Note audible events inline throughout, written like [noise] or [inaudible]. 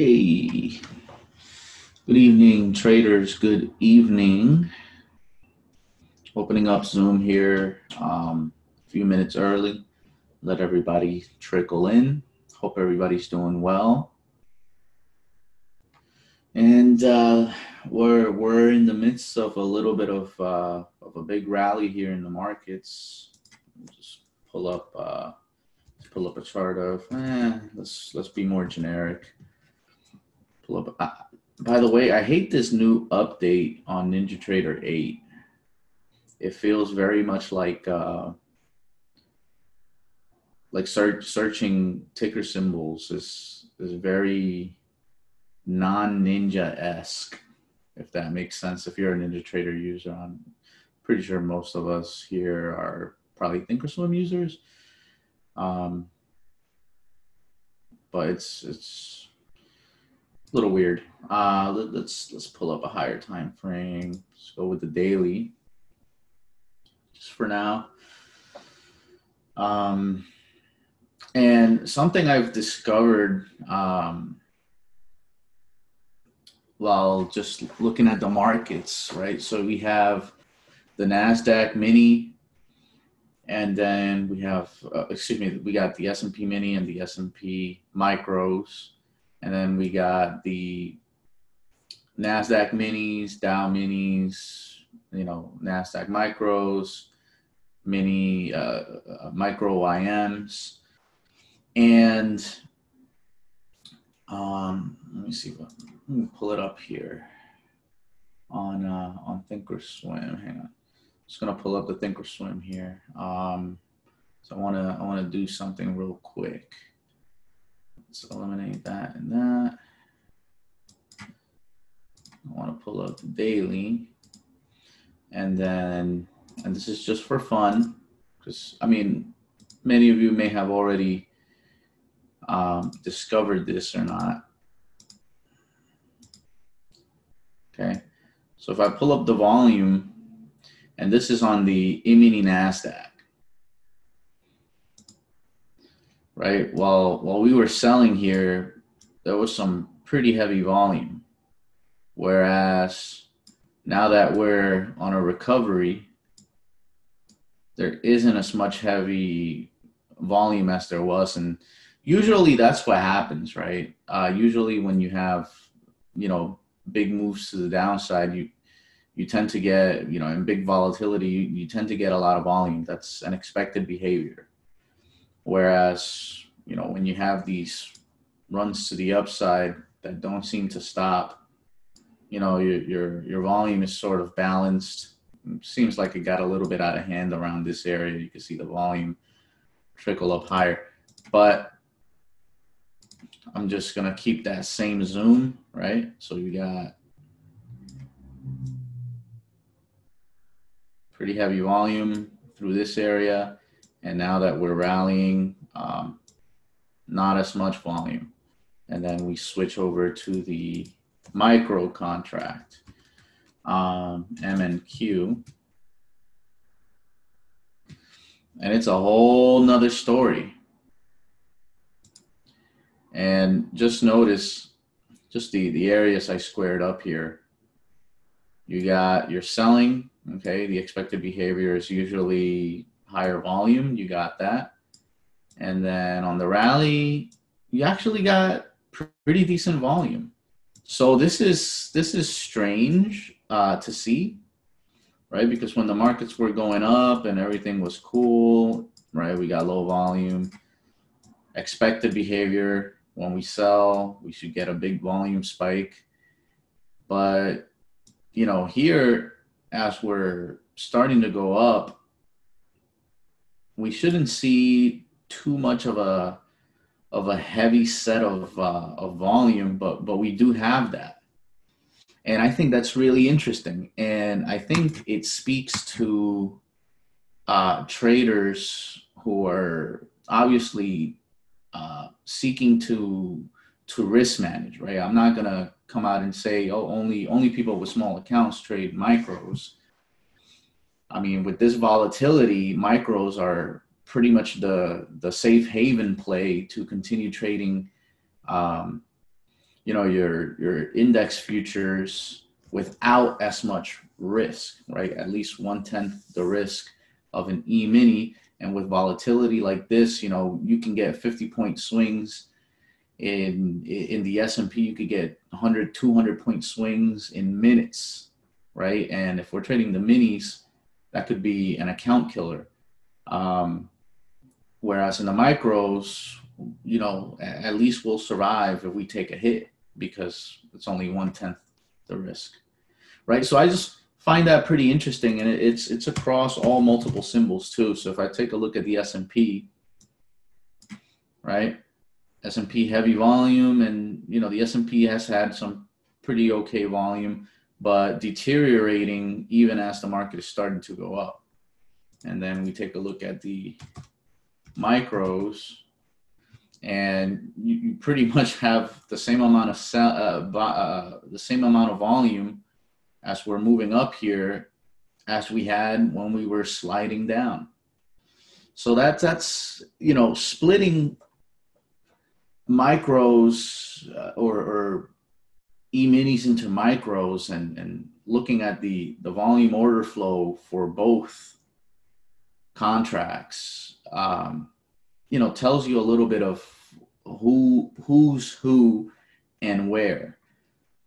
Okay. Good evening, traders. Good evening. Opening up Zoom here um, a few minutes early. Let everybody trickle in. Hope everybody's doing well. And uh, we're we're in the midst of a little bit of uh, of a big rally here in the markets. Just pull up uh, pull up a chart of. Eh, let's let's be more generic pull up. Uh, by the way, I hate this new update on Ninja Trader 8. It feels very much like uh, like search, searching ticker symbols is is very non-ninja esque, if that makes sense. If you're a Ninja Trader user, I'm pretty sure most of us here are probably Thinkorswim users. Um, but it's it's a little weird. Uh, let, us let's pull up a higher time frame. Let's go with the daily, just for now. Um, and something I've discovered um, while just looking at the markets, right? So we have the Nasdaq Mini, and then we have, uh, excuse me, we got the S and P Mini and the S and P Micros and then we got the NASDAQ minis, Dow minis, you know, NASDAQ micros, mini, uh, uh, micro IMs. And um, let me see let me pull it up here on, uh, on Thinkorswim. Hang on. Just gonna pull up the Thinkorswim here. Um, so I wanna, I wanna do something real quick. Let's eliminate that and that. I want to pull up the daily. And then, and this is just for fun, because I mean, many of you may have already um, discovered this or not. Okay, so if I pull up the volume, and this is on the E-mini NASDAQ, right? While while we were selling here, there was some pretty heavy volume. Whereas now that we're on a recovery, there isn't as much heavy volume as there was. And usually that's what happens, right? Uh, usually when you have, you know, big moves to the downside, you you tend to get, you know, in big volatility, you, you tend to get a lot of volume. That's an expected behavior. Whereas, you know, when you have these runs to the upside that don't seem to stop, you know, your your your volume is sort of balanced. Seems like it got a little bit out of hand around this area. You can see the volume trickle up higher. But I'm just gonna keep that same zoom, right? So you got pretty heavy volume through this area. And now that we're rallying, um, not as much volume. And then we switch over to the micro contract, um, MNQ. And it's a whole nother story. And just notice just the, the areas I squared up here. You got your selling, okay, the expected behavior is usually higher volume. You got that. And then on the rally, you actually got pretty decent volume. So this is this is strange uh, to see, right? Because when the markets were going up and everything was cool, right? We got low volume, expected behavior. When we sell, we should get a big volume spike. But you know, here as we're starting to go up, we shouldn't see too much of a of a heavy set of uh, of volume, but but we do have that, and I think that's really interesting, and I think it speaks to uh, traders who are obviously uh, seeking to to risk manage, right? I'm not gonna come out and say, oh, only only people with small accounts trade micros. I mean, with this volatility, micros are pretty much the the safe haven play to continue trading, um, you know, your your index futures without as much risk, right? At least one tenth the risk of an E mini. And with volatility like this, you know, you can get 50 point swings in in the S&P you could get 100 200 point swings in minutes, right? And if we're trading the minis, that could be an account killer. Um, whereas in the micros, you know, at least we'll survive if we take a hit because it's only one tenth the risk, right? So I just find that pretty interesting, and it's it's across all multiple symbols too. So if I take a look at the S and P, right, S and P heavy volume, and you know the S and P has had some pretty okay volume, but deteriorating even as the market is starting to go up. And then we take a look at the micros, and you, you pretty [laughs] much have the same amount of sell, uh, uh, the same amount of volume as we're moving up here as we had when we were sliding down. So that's that's you know splitting micros uh, or, or e-minis into micros and, and looking at the, the volume order flow for both contracts, um, you know, tells you a little bit of who who's who and where.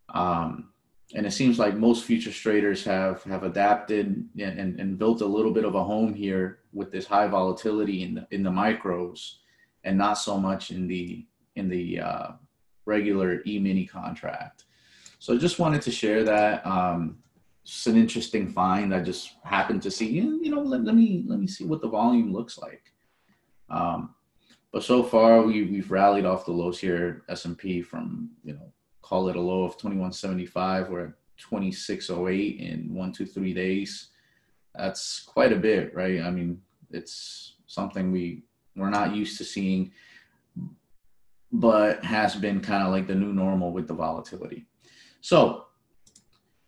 Um, and it seems like most futures traders have have adapted and, and built a little bit of a home here with this high volatility in the in the micros and not so much in the in the uh, regular e-mini contract. So I just wanted to share that. Um, it's an interesting find. I just happened to see. You know, let, let me let me see what the volume looks like. Um, but so far, we we've rallied off the lows here. S and P from you know call it a low of 2175. We're at 2608 in one, two, three days. That's quite a bit, right? I mean, it's something we we're not used to seeing but has been kind of like the new normal with the volatility. So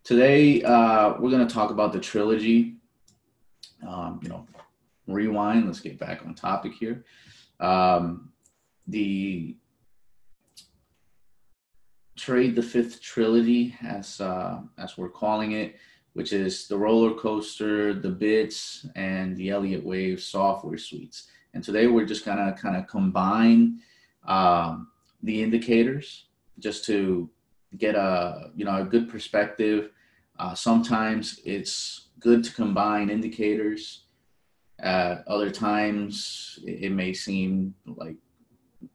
today uh, we're going to talk about the trilogy. Um, you know, rewind. Let's get back on topic here. Um, the trade the fifth trilogy, as uh, as we're calling it, which is the roller coaster, the bits, and the Elliott Wave software suites. And today we're just gonna kind of combine um, the indicators just to get a you know a good perspective. Uh, sometimes it's good to combine indicators. At other times, it, it may seem like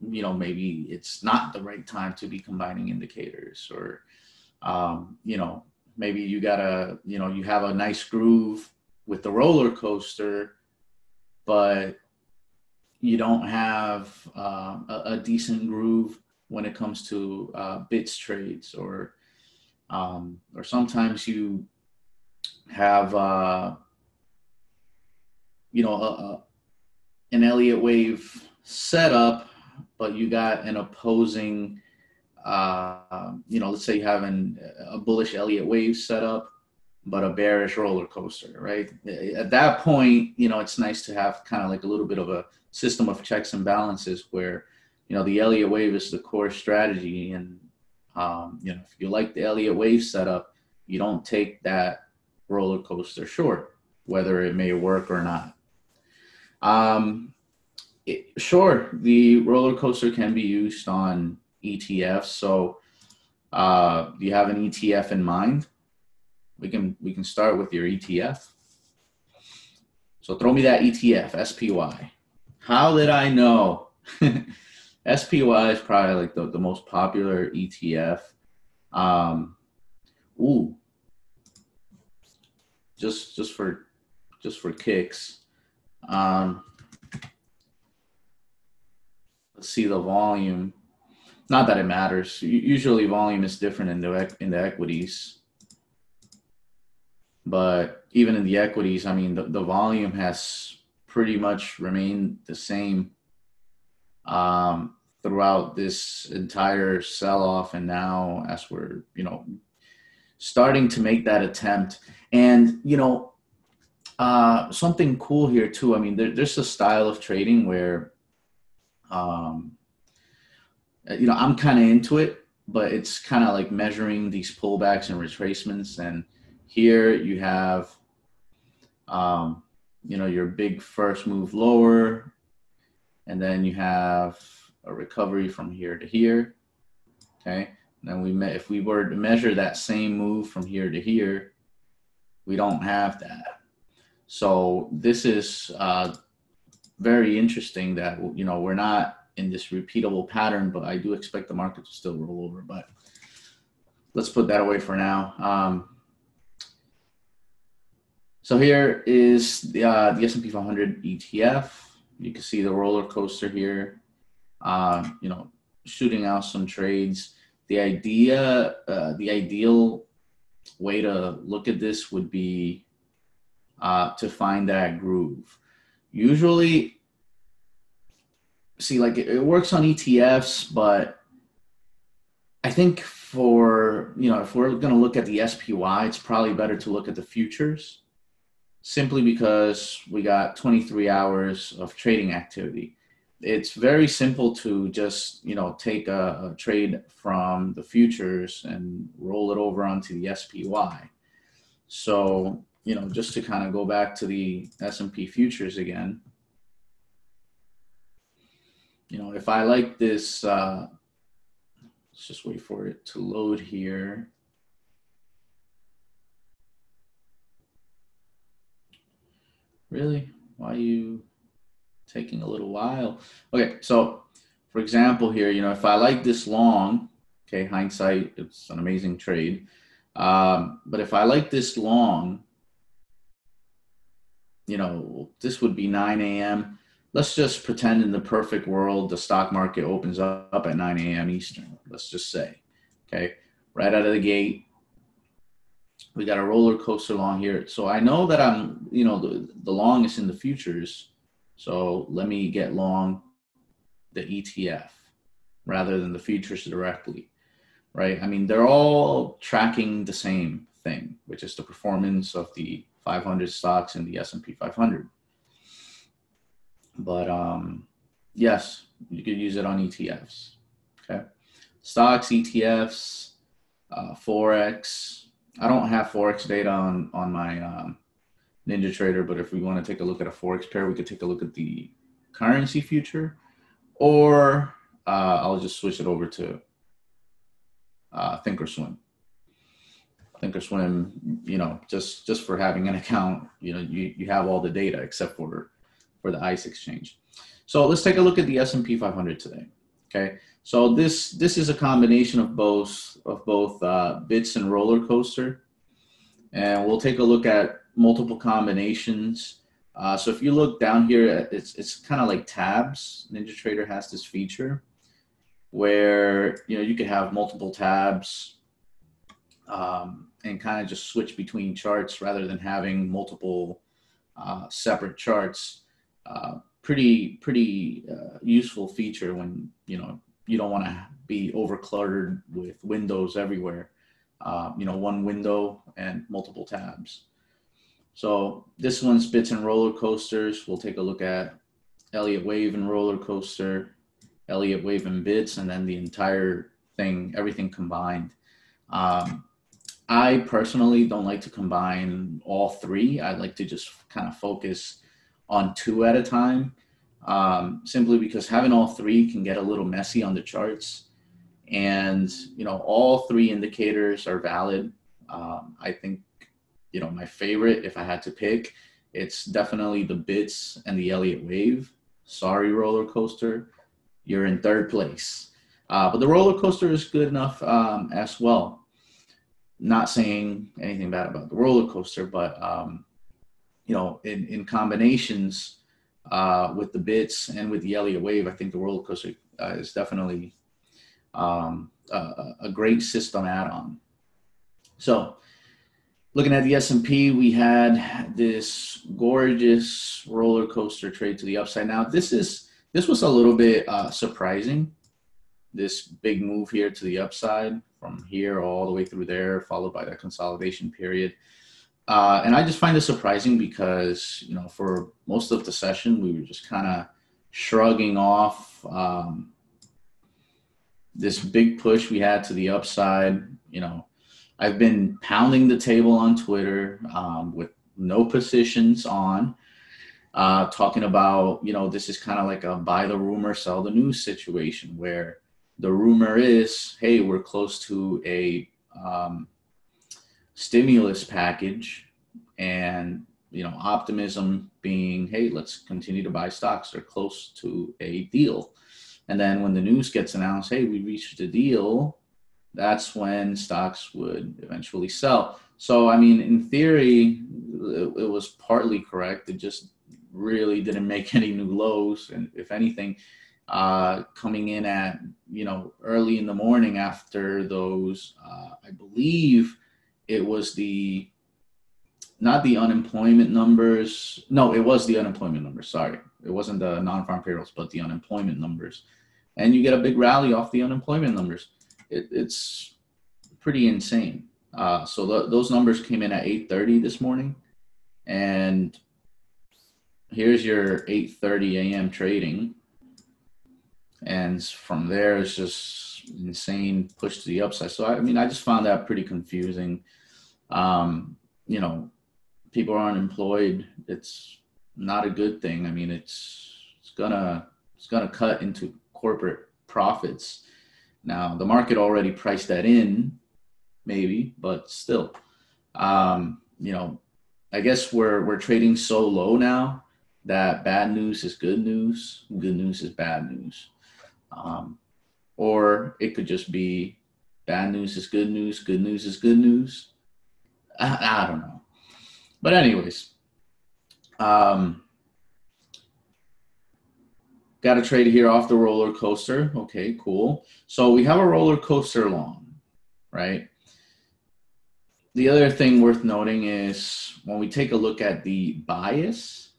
you know maybe it's not the right time to be combining indicators, or um, you know maybe you gotta you know you have a nice groove with the roller coaster, but you don't have uh, a, a, decent groove when it comes to uh, bits trades or um, or sometimes you have uh, you know a, a, an Elliott wave setup, but you got an opposing uh, you know let's say you have an, a bullish Elliott wave setup but a bearish roller coaster, right? At that point, you know, it's nice to have kind of like a little bit of a system of checks and balances where, you know, the Elliott wave is the core strategy. And, um, you know, if you like the Elliott wave setup, you don't take that roller coaster short, whether it may work or not. Um, it, sure, the roller coaster can be used on ETFs. So, uh, do you have an ETF in mind? we can we can start with your ETF. So throw me that ETF, SPY. How did I know? [laughs] SPY is probably like the, the most popular ETF. Um, ooh, just just for just for kicks. Um, let's see the volume. Not that it matters. Usually, volume is different in the in the equities. But even in the equities, I mean, the, the volume has pretty much remained the same um, throughout this entire sell off. And now, as we're, you know, starting to make that attempt, and, you know, uh, something cool here too. I mean, there, there's a style of trading where, um, you know, I'm kind of into it but it's kind of like measuring these pullbacks and retracements. And here you have, um, you know, your big first move lower, and then you have a recovery from here to here. Okay. Then we met, if we were to measure that same move from here to here, we don't have that. So this is uh, very interesting that you know we're not in this repeatable pattern, but I do expect the market to still roll over. But let's put that away for now. Um, so here is the, uh, the S&P 500 ETF. You can see the roller coaster here. Uh, you know, shooting out some trades. The idea, uh, the ideal way to look at this would be uh, to find that groove. Usually, see, like it, it works on ETFs, but I think for, you know, if we're going to look at the SPY, it's probably better to look at the futures simply because we got 23 hours of trading activity. It's very simple to just, you know, take a, a trade from the futures and roll it over onto the SPY. So, you know, just to kind of go back to the S&P futures again, you know, if I like this, uh, let's just wait for it to load here. Really? Why are you taking a little while? Okay, so for example here, you know, if I like this long, okay, hindsight, it's an amazing trade. Um, but if I like this long, you know, this would be 9 a.m let's just pretend in the perfect world the stock market opens up at 9 a.m. Eastern. Let's just say, okay, right out of the gate, we got a roller coaster long here. So I know that I'm, you know, the, the long is in the futures. So let me get long the ETF rather than the futures directly, right? I mean, they're all tracking the same thing, which is the performance of the 500 stocks in the S&P 500. But um, yes, you could use it on ETFs. Okay, stocks, ETFs, uh, forex. I don't have forex data on on my um, Ninja Trader, but if we want to take a look at a forex pair, we could take a look at the currency future, or uh, I'll just switch it over to uh, Thinkorswim. Thinkorswim, you know, just just for having an account, you know, you, you have all the data except for for the ICE exchange. So let's take a look at the S&P 500 today. Okay, so this this is a combination of both of both uh, bits and roller coaster, and we'll take a look at multiple combinations. Uh, so if you look down here, it's it's kind of like tabs. NinjaTrader has this feature where you know you could have multiple tabs um, and kind of just switch between charts rather than having multiple uh, separate charts uh, pretty pretty uh, useful feature when you know you don't want to be over cluttered with windows everywhere. Uh, you know, one window and multiple tabs. So this one's bits and roller coasters. We'll take a look at Elliott Wave and roller coaster, Elliott Wave and bits, and then the entire thing, everything combined. Um, I personally don't like to combine all three. I like to just kind of focus on two at a time, um, simply because having all three can get a little messy on the charts. And, you know, all three indicators are valid. Um, I think, you know, my favorite, if I had to pick, it's definitely the bits and the Elliott wave. Sorry, roller coaster, you're in third place. Uh, but the roller coaster is good enough um, as well. Not saying anything bad about the roller coaster, but um, you know, in, in combinations uh, with the bits and with the Elliott wave, I think the roller coaster uh, is definitely um, a, a, great system add-on. So, looking at the S&P, we had this gorgeous roller coaster trade to the upside. Now, this is this was a little bit uh, surprising. This big move here to the upside from here all the way through there, followed by that consolidation period. Uh, and I just find this surprising because, you know, for most of the session, we were just kind of shrugging off, um, this big push we had to the upside, you know, I've been pounding the table on Twitter um, with no positions on, uh, talking about, you know, this is kind of like a buy the rumor, sell the news situation where the rumor is, hey, we're close to a um, stimulus package and you know optimism being hey let's continue to buy stocks they're close to a deal. And then when the news gets announced hey we reached a deal that's when stocks would eventually sell. So i mean in theory it, it was partly correct. It just really didn't make [laughs] any new lows. And if anything uh, coming in at you know early in the morning after those uh, i believe it was the not the unemployment numbers. No, it was the unemployment numbers. Sorry, it wasn't the non-farm payrolls, but the unemployment numbers. And you get a big rally off the unemployment numbers. It, it's pretty insane. Uh, so the, those numbers came in at 8:30 this morning, and here's your 8:30 a.m. trading, and from there it's just insane push to the upside. So I, I mean, I just found that pretty confusing. Um, you know, people are unemployed. It's not a good thing. I mean, it's it's gonna it's gonna cut into corporate profits. Now, the market already priced that in, maybe, but still, um, you know, I guess we're we're trading so low now that bad news is good news, good news is bad news, um, or it could just be bad news is good news, good news is good news. I, I don't know. But anyways, um, got a trade here off the roller coaster. Okay, cool. So we have a roller coaster long, right? The other thing worth noting is when we take a look at the bias,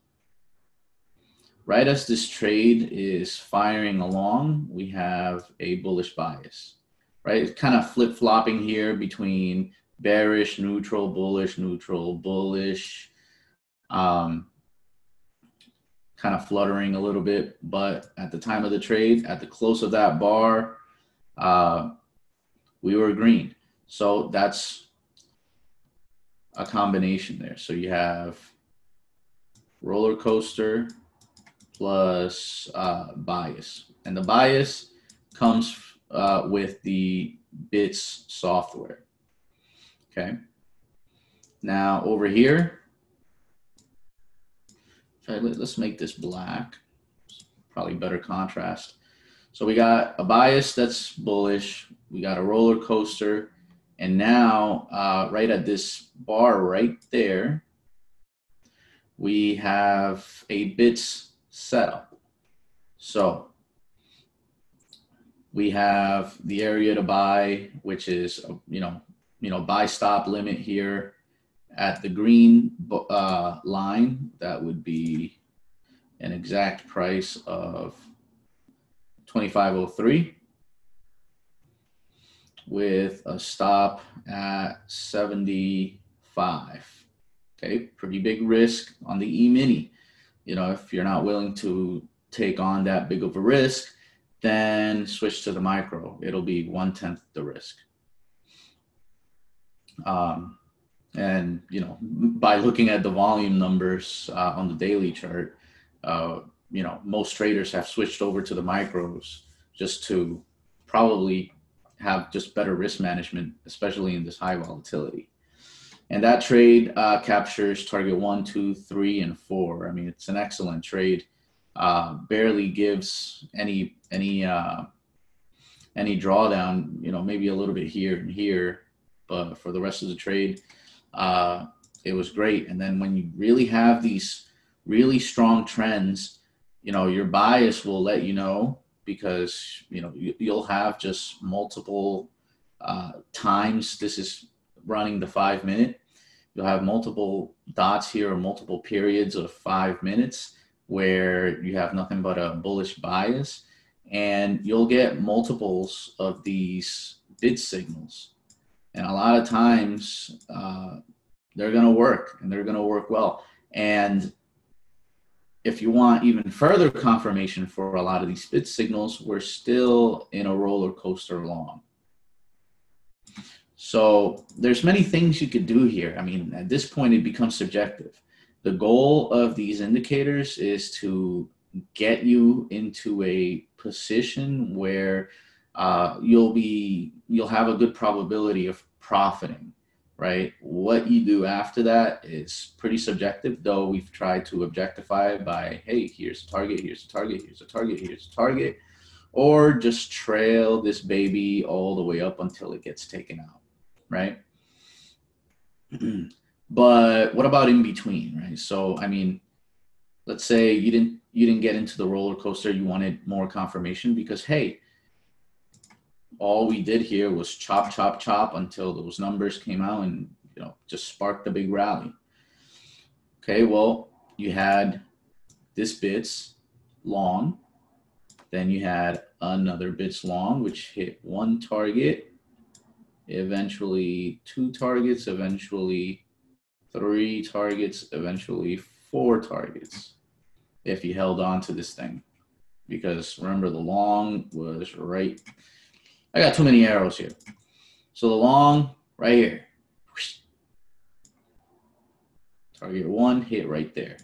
right as this trade is firing along, we have a bullish bias, right? It's kind of flip flopping here between bearish, neutral, bullish, neutral, bullish, um, kind of fluttering a little bit. But at the time of the trade, at the close of that bar, uh, we were green. So that's a combination there. So you have roller coaster plus uh, bias. And the bias comes uh, with the BITS software. Okay. Now over here, let's make this black. Probably better contrast. So we got a bias that's bullish. We got a roller coaster. And now, uh, right at this bar right there, we have a bits setup. So we have the area to buy, which is, you know, you know, buy stop limit here at the green uh, line. That would be an exact price of 2503 with a stop at 75. Okay, pretty big risk on the E-mini. You know, if you're not willing to take on that big of a risk, then switch to the micro. It'll be one tenth the risk. Um, and you know, by looking at the volume numbers uh, on the daily chart, uh, you know, most traders have switched over to the micros just to probably have just better risk management, especially in this high volatility. And that trade uh, captures target one, two, three, and four. I mean, it's an excellent trade. Uh, barely gives any any uh, any drawdown. You know, maybe a little bit here and here, but for the rest of the trade, uh, it was great. And then when you really have these really strong trends, you know, your bias will let you know because, you know, you, will have just multiple uh, times. This is running the five minute. You'll have multiple dots here or multiple periods of five minutes where you have nothing but a bullish bias and you'll get multiples of these bid signals and a lot of times uh, they're going to work and they're going to work well and if you want even further confirmation for a lot of these bit signals, we're still in a roller coaster long. So there's many things you could do here. I mean, at this point, it becomes subjective. The goal of these indicators is to get you into a position where uh, you'll be you'll have a good probability of profiting right? What you do after that is pretty subjective, though we've tried to objectify by, hey, here's a target, here's a target, here's a target, here's a target, or just trail this baby all the way up until it gets taken out, right? [clears throat] but what about in between, right? So, I mean, let's say you didn't you didn't get into the roller coaster, you wanted more confirmation because hey, all we did here was chop, chop, chop until those numbers came out and you know just sparked a big rally. Okay, well, you had this bits long, then you had another bits long, which hit one target, eventually two targets, eventually three targets, eventually four targets if you held on to this thing. Because remember, the long was right I got too many arrows here. So the long right here. Target one hit right there.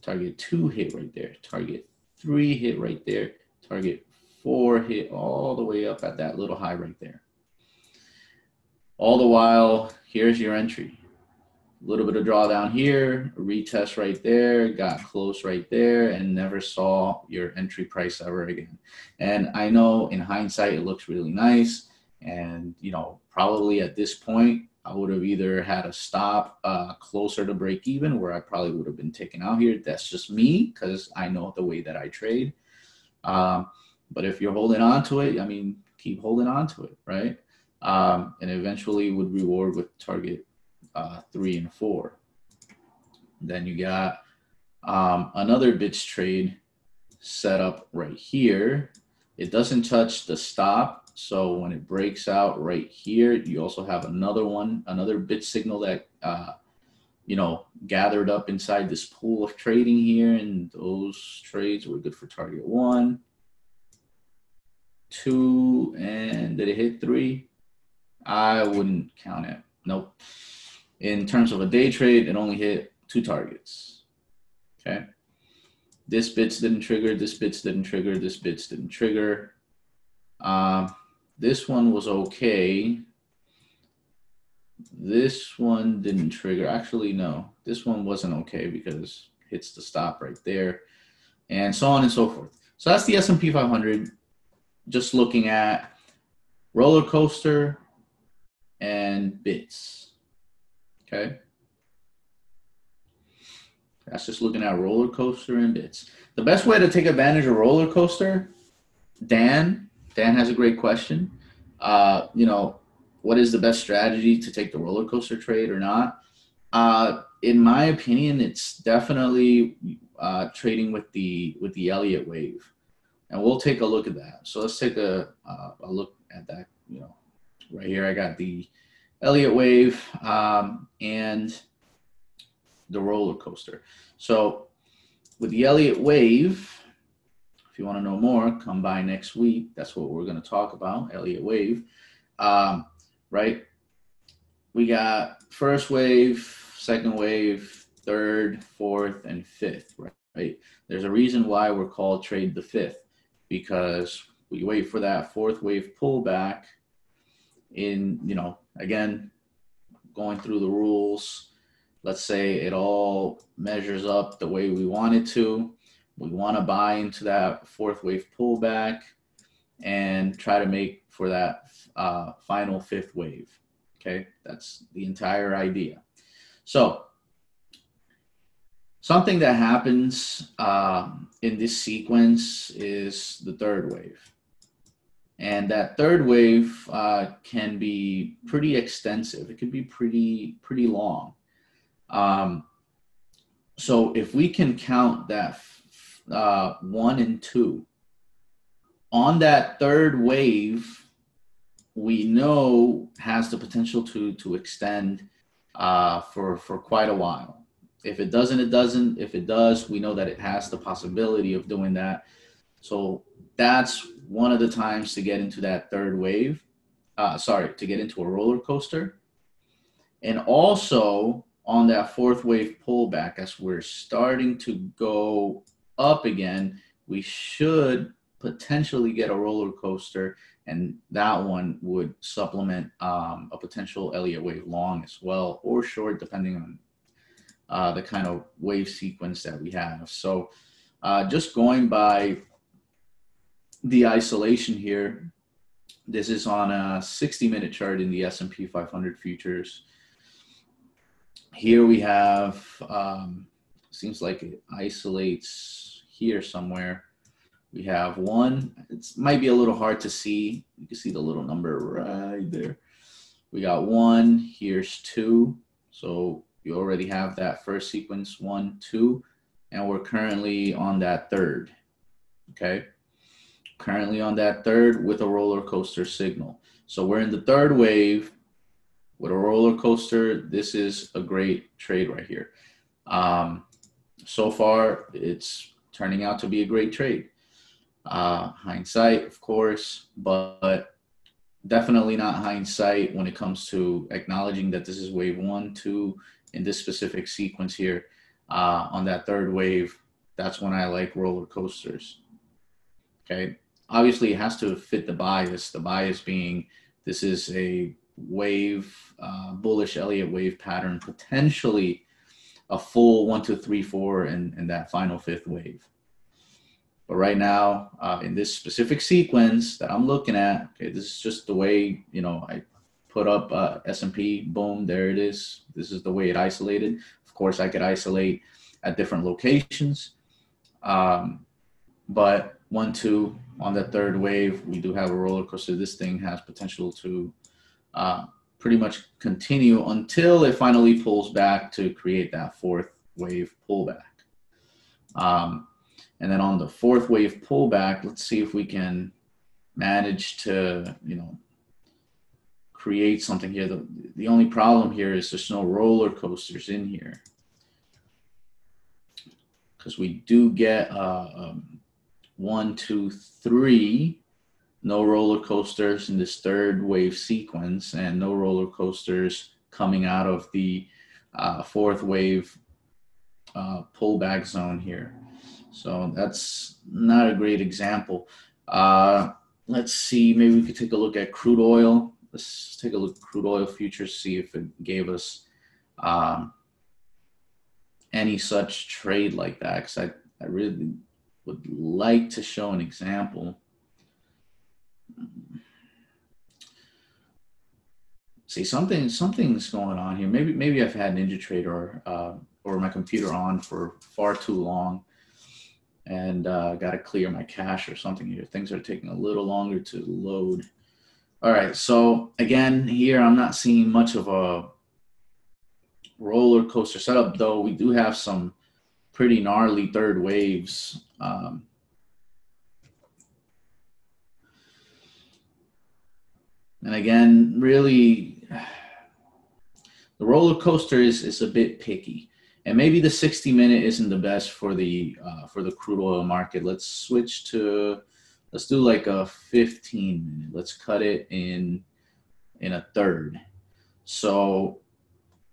Target two hit right there. Target three hit right there. Target four hit all the way up at that little high right there. All the while, here's your entry. A little bit of drawdown here, retest right there, got close right there, and never saw your entry price ever again. And I know in hindsight, it looks really nice. And, you know, probably at this point, I would have either had a stop uh, closer to break even where I probably would have been taken out here. That's just me because I know the way that I trade. Um, but if you're holding on to it, I mean, keep holding on to it, right? Um, and eventually would reward with target uh, three and four. Then you got um, another bits trade set up right here. It doesn't touch the stop. So when it breaks out right here, you also have another one, another bit signal that, uh, you know, gathered up inside this pool of trading here. And those trades were good for target one, two, and did it hit three? I wouldn't count it. Nope. In terms of a day trade, it only hit two targets. Okay. This bits didn't trigger, this bits didn't trigger, this bits didn't trigger. Um, this one was okay. This one didn't trigger. Actually, no, this one wasn't okay because hits the stop right there and so on and so forth. So that's the S&P 500 just looking at roller coaster and bits. Okay. That's just looking at roller coaster and bits. The best way to take advantage of roller coaster, Dan, Dan has a great question. Uh, you know, what is the best strategy to take the roller coaster trade or not? Uh, in my opinion, it's definitely uh, trading with the with the Elliott wave, and we'll take a look at that. So let's take a, uh, a look at that. You know, right here I got the Elliott wave, um, and the roller coaster. So with the Elliott wave, if you want to know more, come by next week. That's what we're going to talk about, Elliott wave. Um, right? We got first wave, second wave, third, fourth, and fifth, right? There's a reason why we're called trade the fifth because we wait for that fourth wave pullback in, you know, again, going through the rules, let's say it all measures up the way we want it to. We want to buy into that fourth wave pullback and try to make for that uh, final fifth wave. Okay, that's the entire idea. So, something that happens uh, in this sequence is the third wave. And that third wave uh, can be pretty extensive. It can be pretty pretty long. Um, so if we can count that uh, one and two on that third wave, we know has the potential to to extend uh, for for quite a while. if it doesn't, it doesn't. If it does, we know that it has the possibility of doing that. So that's one of the times to get into that third wave. Uh, sorry, to get into a roller coaster. And also on that fourth wave pullback, as we're starting to go up again, we should potentially get a roller coaster, and that one would supplement um, a potential Elliott wave long as well, or short, depending on uh, the kind of wave sequence that we have. So, uh, just going by the isolation here, this is on a 60 minute chart in the S&P 500 futures. Here we have, um, seems like it isolates here somewhere. We have one, it might be a little hard to see. You can see the little number right there. We got one, here's two. So you already have that first sequence, one, two, and we're currently on that third, okay? Currently on that third with a roller coaster signal. So we're in the third wave with a roller coaster. This is a great trade right here. Um, so far, it's turning out to be a great trade. Uh, hindsight, of course, but definitely not hindsight when it comes to acknowledging that this is wave one, two, in this specific sequence here. Uh, on that third wave, that's when I like roller coasters. Okay. Obviously, it has to fit the bias. The bias being this is a wave, uh, bullish Elliott wave pattern, potentially a full one, two, three, four, and, and that final fifth wave. But right now, uh, in this specific sequence that I'm looking at, okay, this is just the way, you know, I put up uh, S&P, boom, there it is. This is the way it isolated. Of course, I could isolate at different locations. Um, but one, two, on that third wave, we do have a roller coaster. This thing has potential to uh, pretty much continue until it finally pulls back to create that fourth wave pullback. Um, and then on the fourth wave pullback, let's see if we can manage to, you know, create something here. The, the only problem here is there's no roller coasters in here. Because we do get uh, um, one, two, three, no roller coasters in this third wave sequence, and no roller coasters coming out of the uh, fourth wave uh, pullback zone here. So that's not a great example. Uh, let's see, maybe we could take a look at crude oil let's take a look at crude oil futures, see if it gave us um, any such trade like that. Because I, I really would like to show an example. See something something's going on here. Maybe maybe I've had NinjaTrader or uh, or my computer on for far too long, and uh, got to clear my cache or something here. Things are taking a little longer to load. All right, so again, here I'm not seeing much of a roller coaster setup, though we do have some pretty gnarly third waves. Um, and again, really, [sighs] the roller coaster is, is a bit picky. And maybe the 60 minute isn't the best for the uh, for the crude oil market. Let's switch to let's do like a 15 minute. Let's cut it in in a third. So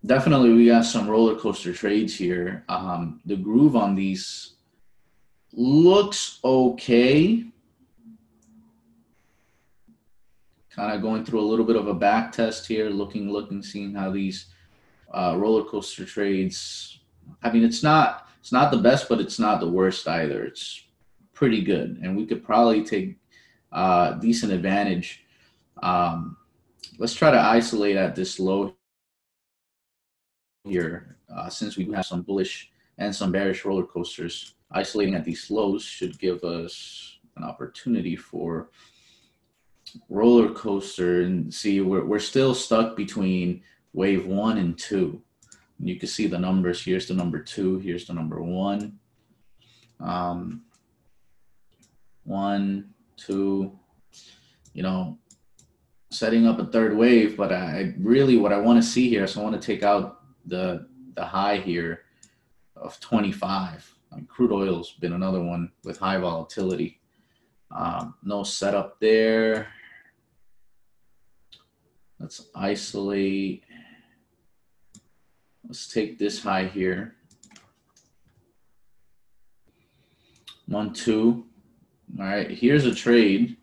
definitely we got some roller coaster trades here. Um, the groove on these looks okay. Kind of going through a little bit of a back test here, looking, looking, seeing how these uh, roller coaster trades. I mean, it's not it's not the best, but it's not the worst either. It's pretty good, and we could probably take uh, decent advantage. Um, let's try to isolate at this low here, uh, since we do have some bullish and some bearish roller coasters. Isolating at these lows should give us an opportunity for roller coaster and see we're, we're still stuck between wave one and two. And you can see the numbers. Here's the number two. Here's the number one. Um, one, two, you know, setting up a third wave. But I really, what I want to see here is I want to take out the the high here of 25. crude oil's been another one with high volatility. Um, no setup there. Let's isolate. Let's take this high here. One, two. All right, here's a trade.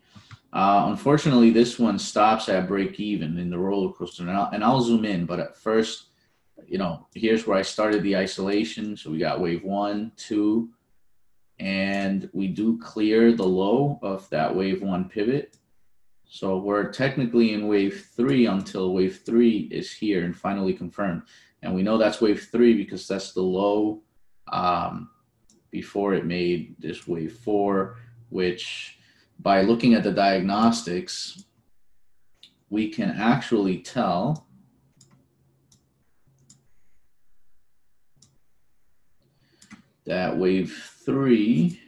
Uh, unfortunately, this one stops at break even in the roller coaster. And I'll, and I'll zoom in, but at first, you know, here's where I started the isolation. So we got wave one, two, and we do clear the low of that wave one pivot. So we're technically in wave three until wave three is here and finally confirmed. And we know that's wave three because that's the low um, before it made this wave four, which by looking at the diagnostics, we can actually tell that wave three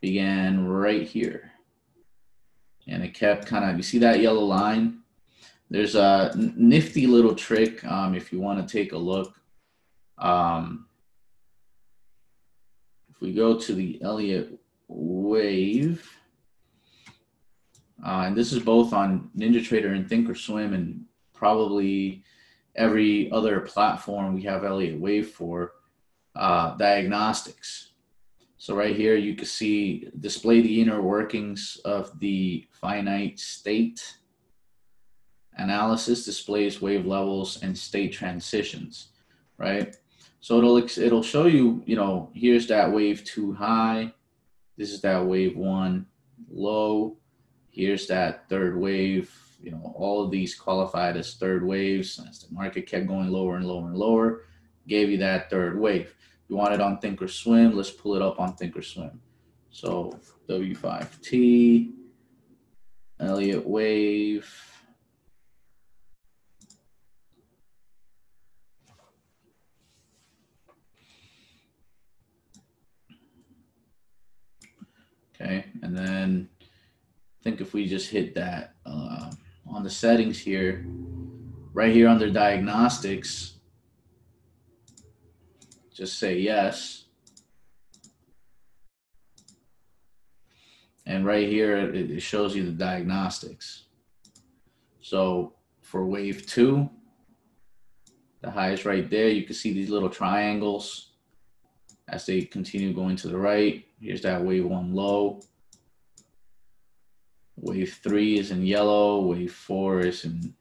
began right here. And it kept kind of, you see that yellow line? There's a nifty little trick um, if you want to take a look. Um, if we go to the Elliott wave, uh, and this is both on NinjaTrader and Thinkorswim and probably every other platform we have Elliott wave for uh, diagnostics. So right here, you can see display the inner workings of the finite state analysis displays wave levels and state transitions, right? So it'll it'll show you, you know, here's that wave two high, this is that wave one low, here's that third wave, you know, all of these qualified as third waves as the market kept going lower and lower and lower, gave you that third wave. You want it on Thinkorswim, let's pull it up on Thinkorswim. So W5T, Elliott wave, Okay, and then I think if we just hit that uh, on the settings here, right here under diagnostics, just say yes. And right here, it shows you the diagnostics. So for wave two, the high is right there. You can see these little triangles as they continue going to the right. Here's that wave one low. Wave three is in yellow. Wave four is in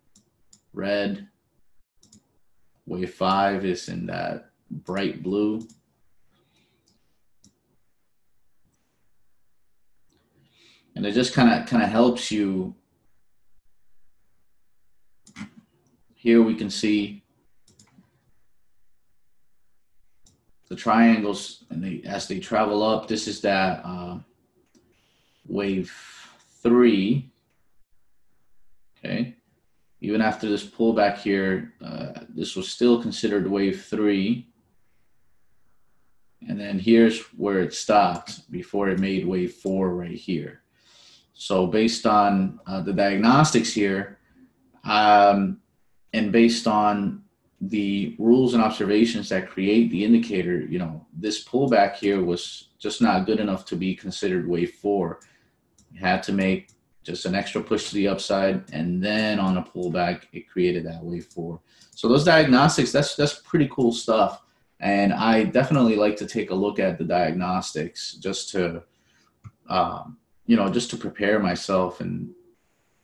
red. Wave five is in that bright blue. And it just kind of kind of helps you. Here we can see the triangles and they as they travel up this is that uh, wave three okay even after this pullback here uh, this was still considered wave three and then here's where it stopped before it made wave four right here so based on uh, the diagnostics here um, and based on the rules and observations that create the indicator, you know, this pullback here was just not good enough to be considered wave four. You had to make just an extra push to the upside, and then on a pullback, it created that wave four. So those diagnostics, that's that's pretty cool stuff. And I definitely like to take a look at the diagnostics just to, um, you know, just to prepare myself and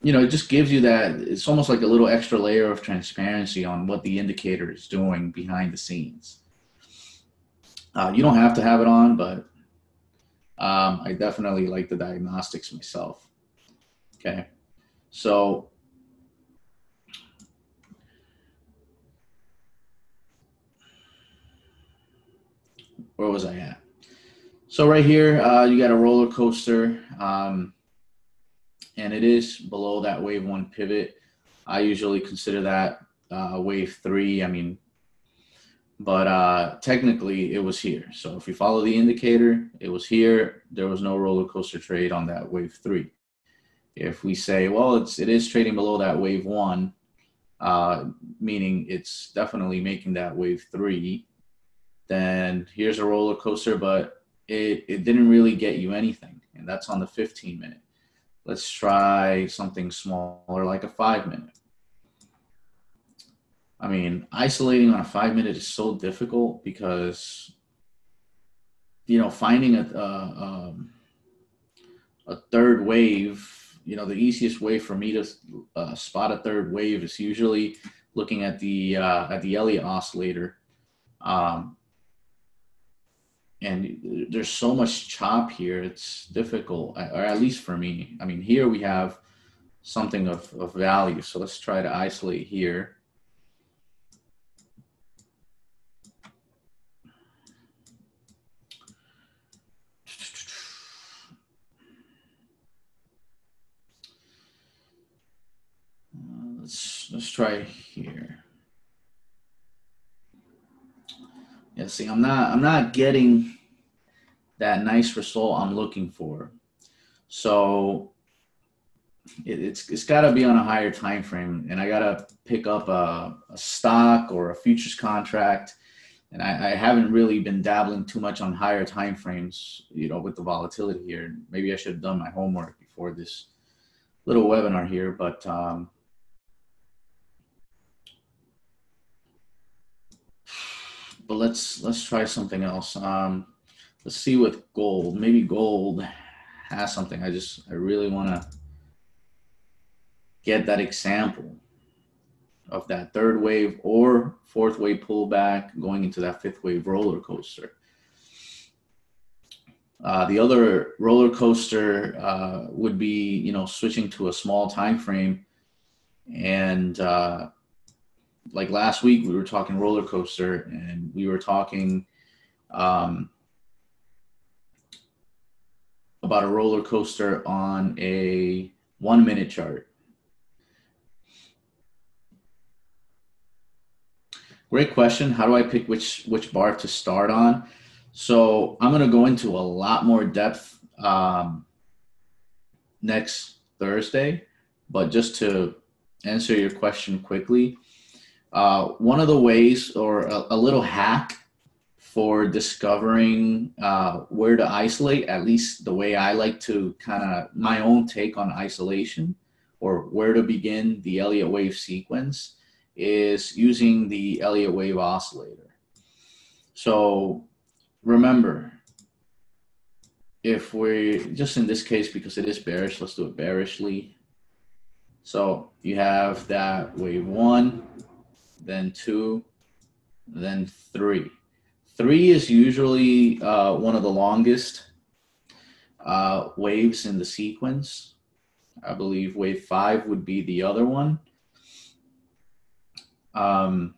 you know, it just gives you that. It's almost like a little extra layer of transparency on what the indicator is doing behind the scenes. Uh, you don't have to have it on, but um, I definitely like the diagnostics myself. Okay, so where was I at? So right here, uh, you got a roller coaster. Um, and it is below that wave one pivot. I usually consider that uh, wave three. I mean, but uh, technically it was here. So if you follow the indicator, it was here. There was no roller coaster trade on that wave three. If we say, well, it's it is trading below that wave one, uh, meaning it's definitely making that wave three, then here's a roller coaster, but it, it didn't really get you anything. And that's on the 15 minute. Let's try something smaller like a five minute. I mean, isolating on a five minute is so difficult because, you know, finding a, a, um, a third wave, you know, the easiest way for me to uh, spot a third wave is usually looking at the uh, at the Elliott oscillator. Um, and there's so much chop here it's difficult or at least for me. I mean here we have something of, of value so let's try to isolate here. Uh, let's let's try here Yeah, see, I'm not I'm not getting that nice result I'm looking for. So it, it's it's got to be on a higher time frame, and I got to pick up a, a, stock or a futures contract. And I, I, haven't really been dabbling too much on higher time frames, you know, with the volatility here. Maybe I should have done my homework before this little webinar here, but um, let's let's try something else. Um, let's see with gold. Maybe gold has something. I just I really want to get that example of that third wave or fourth wave pullback going into that fifth wave roller coaster. Uh, the other roller coaster uh, would be, you know, switching to a small time frame and uh, like last week we were talking roller coaster and we were talking um, about a roller coaster on a one minute chart. Great question. How do I pick which which bar to start on? So I'm going to go into a lot more depth um, next Thursday, but just to answer your question quickly, uh, one of the ways, or a, a little hack for discovering uh, where to isolate, at least the way I like to kind of my own take on isolation or where to begin the Elliott wave sequence is using the Elliott wave oscillator. So remember, if we just in this case, because it is bearish, let's do it bearishly. So you have that wave one, then two, then three. Three is usually uh, one of the longest uh, waves in the sequence. I believe wave five would be the other one. Um,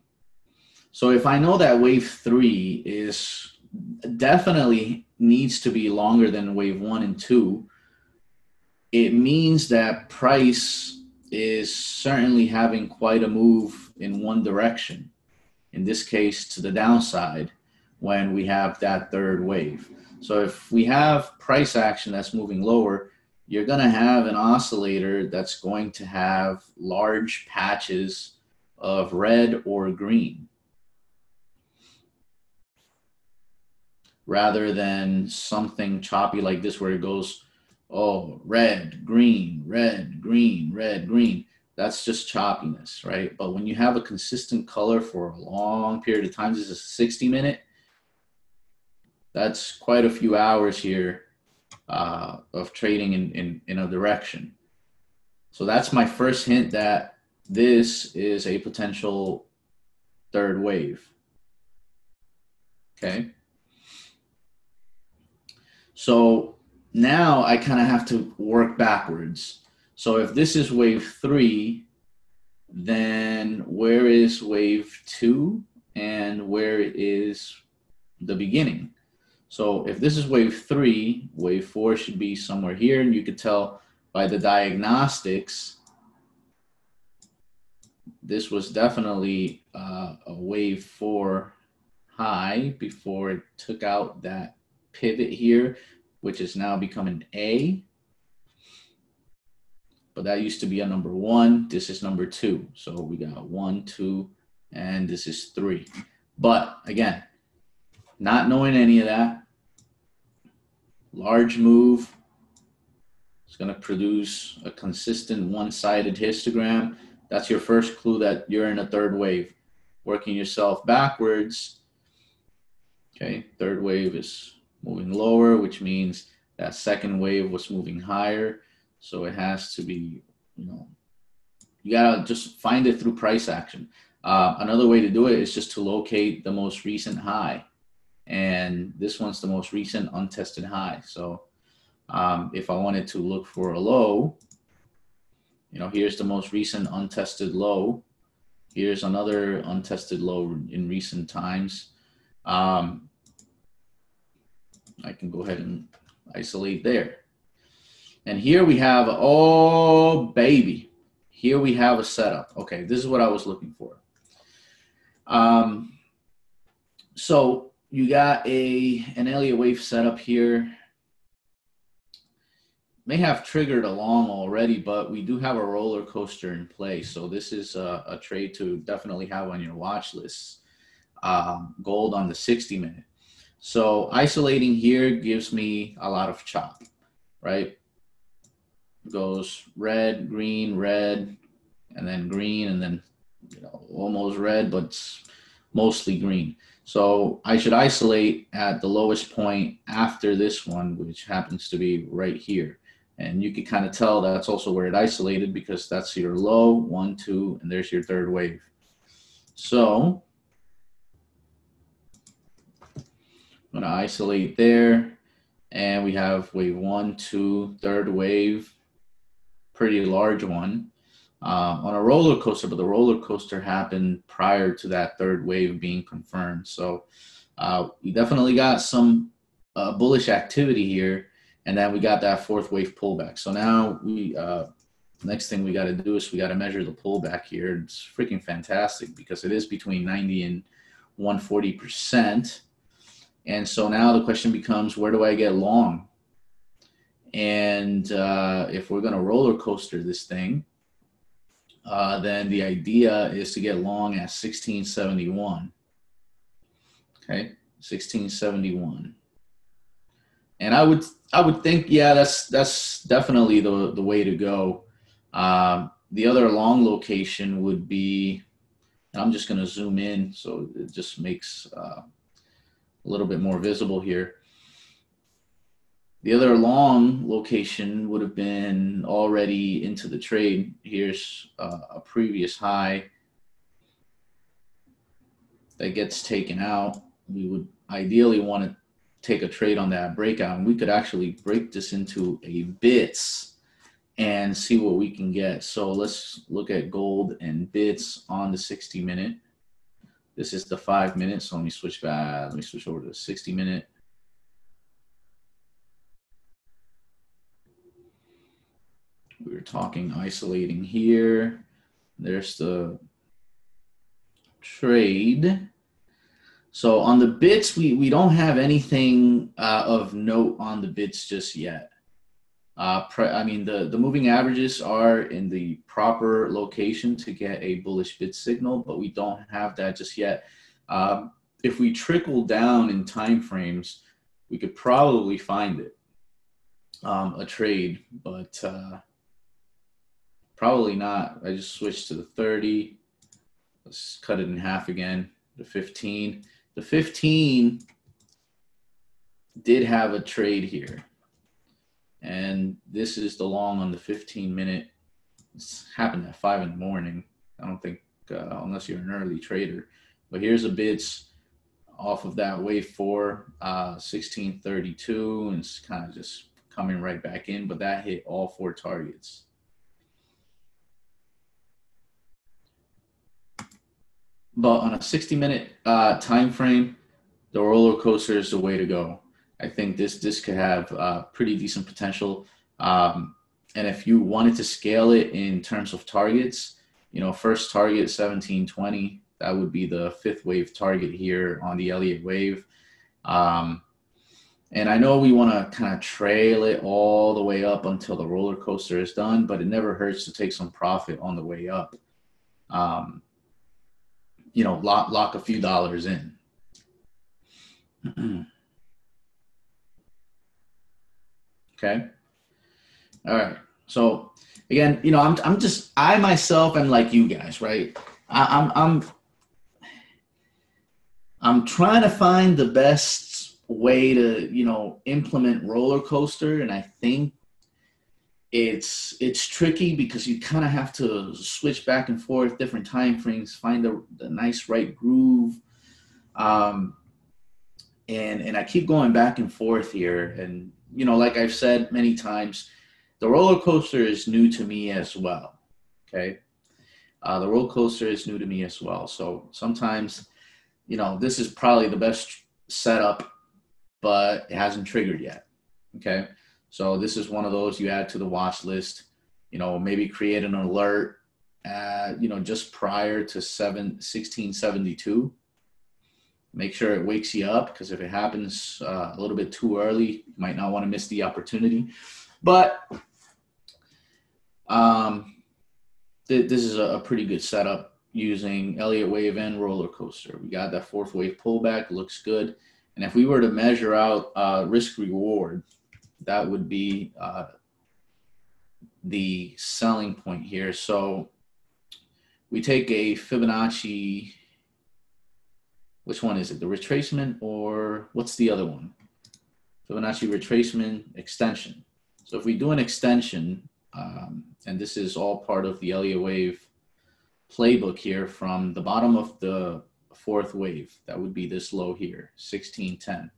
so if I know that wave three is definitely needs to be longer than wave one and two, it means that price is certainly having quite a move in one direction, in this case to the downside, when we have that third wave. So if we have price action that's moving lower, you're going to have an oscillator that's going to have large patches of red or green. Rather than something choppy like this where it goes, oh, red, green, red, green, red, green that's just choppiness, right? But when you have a consistent color for a long period of time, this is a 60 minute, that's quite a few hours here uh, of trading in, in, in a direction. So that's my first hint that this is a potential third wave. Okay. So now I kind of have to work backwards so if this is wave three, then where is wave two and where is the beginning? So if this is wave three, wave four should be somewhere here. And you could tell by the diagnostics, this was definitely uh, a wave four high before it took out that pivot here, which is now become an A but that used to be a number one. This is number two. So we got one, two, and this is three. But again, not knowing any of that, large move. It's going to produce a consistent one-sided histogram. That's your first clue that you're in a third wave. Working yourself backwards. Okay, third wave is moving lower, which means that second wave was moving higher. So it has to be, you know, you gotta just find it through price action. Uh, another way to do it is just to locate the most recent high and this one's the most recent untested high. So um, if I wanted to look for a low, you know, here's the most recent untested low. Here's another untested low in recent times. Um, I can go ahead and isolate there. And here we have, oh baby, here we have a setup. Okay, this is what I was looking for. Um, so you got a an Elliott wave setup here. May have triggered along already, but we do have a roller coaster in place. So this is a, a trade to definitely have on your watch list. Um, gold on the 60 minute. So isolating here gives me a lot of chop, right? Goes red, green, red, and then green, and then you know almost red, but mostly green. So I should isolate at the lowest point after this one, which happens to be right here. And you can kind of tell that's also where it isolated because that's your low, one, two, and there's your third wave. So I'm gonna isolate there. And we have wave one, two, third wave, pretty large one uh, on a roller coaster, but the roller coaster happened prior to that third wave being confirmed. So uh, we definitely got some uh, bullish activity here, and then we got that fourth wave pullback. So now we uh, next thing we got to do is we got to measure the pullback here. It's freaking fantastic because it is between 90 and 140 percent. And so now the question becomes, where do I get long? And uh, if we're going to roller coaster this thing, uh, then the idea is to get long at 1671. Okay, 1671. And I would I would think yeah that's that's definitely the the way to go. Um, the other long location would be, I'm just going to zoom in so it just makes uh, a little bit more visible here. The other long location would have been already into the trade. Here's uh, a previous high that gets taken out. We would ideally want to take a trade on that breakout, and we could actually break this into a bits and see what we can get. So let's look at gold and bits on the 60 minute. This is the five minutes. So let me switch back. Let me switch over to the 60 minute. We were talking isolating here. There's the trade. So on the bits, we, we don't have anything uh, of note on the bits just yet. Uh, I mean, the, the moving averages are in the proper location to get a bullish bid signal, but we don't have that just yet. Um, if we trickle down in time frames, we could probably find it, um, a trade, but uh, Probably not. I just switched to the 30. Let's cut it in half again. The 15. The 15 did have a trade here. And this is the long on the 15 minute. It's happened at 5 in the morning. I don't think, uh, unless you're an early trader. But here's a bids off of that wave four, uh, 1632, and it's kind of just coming right back in. But that hit all four targets. But on a 60 minute uh, time frame, the roller coaster is the way to go. I think this this could have uh, pretty decent potential. Um, and if you wanted to scale it in terms of targets, you know, first target 1720, that would be the fifth wave target here on the Elliott wave. Um, and I know we want to kind of trail it all the way up until the roller coaster is done, but it never hurts to take some profit on the way up. Um, you know, lock, lock a few dollars in. [clears throat] okay. All right. So again, you know, I'm I'm just I myself am like you guys, right? I, I'm I'm I'm trying to find the best way to, you know, implement roller coaster, and I think it's it's tricky because you kind of have to switch back and forth different time frames, find the, the nice right groove. Um, and and I keep going back and forth here, and you know, like I've said many times, the roller coaster is new to me as well. Okay, uh, the roller coaster is new to me as well. So sometimes, you know, this is probably the best setup, but it hasn't triggered yet. Okay, so this is one of those you add to the watch list. You know, maybe create an alert. Uh, you know, just prior to 7 1672 make sure it wakes you up because if it happens uh, a little bit too early, you might not want to miss the opportunity. But um, th- this is a, a, pretty good setup using Elliott wave and roller coaster. We got that fourth wave pullback, looks good. And if we were to measure out uh, risk reward, that would be uh, the selling point here. So we take a Fibonacci which one is it? The retracement or what's the other one? Fibonacci retracement extension. So if we do an extension, um, and this is all part of the Elliott wave playbook here from the bottom of the fourth wave, that would be this low here, 1610,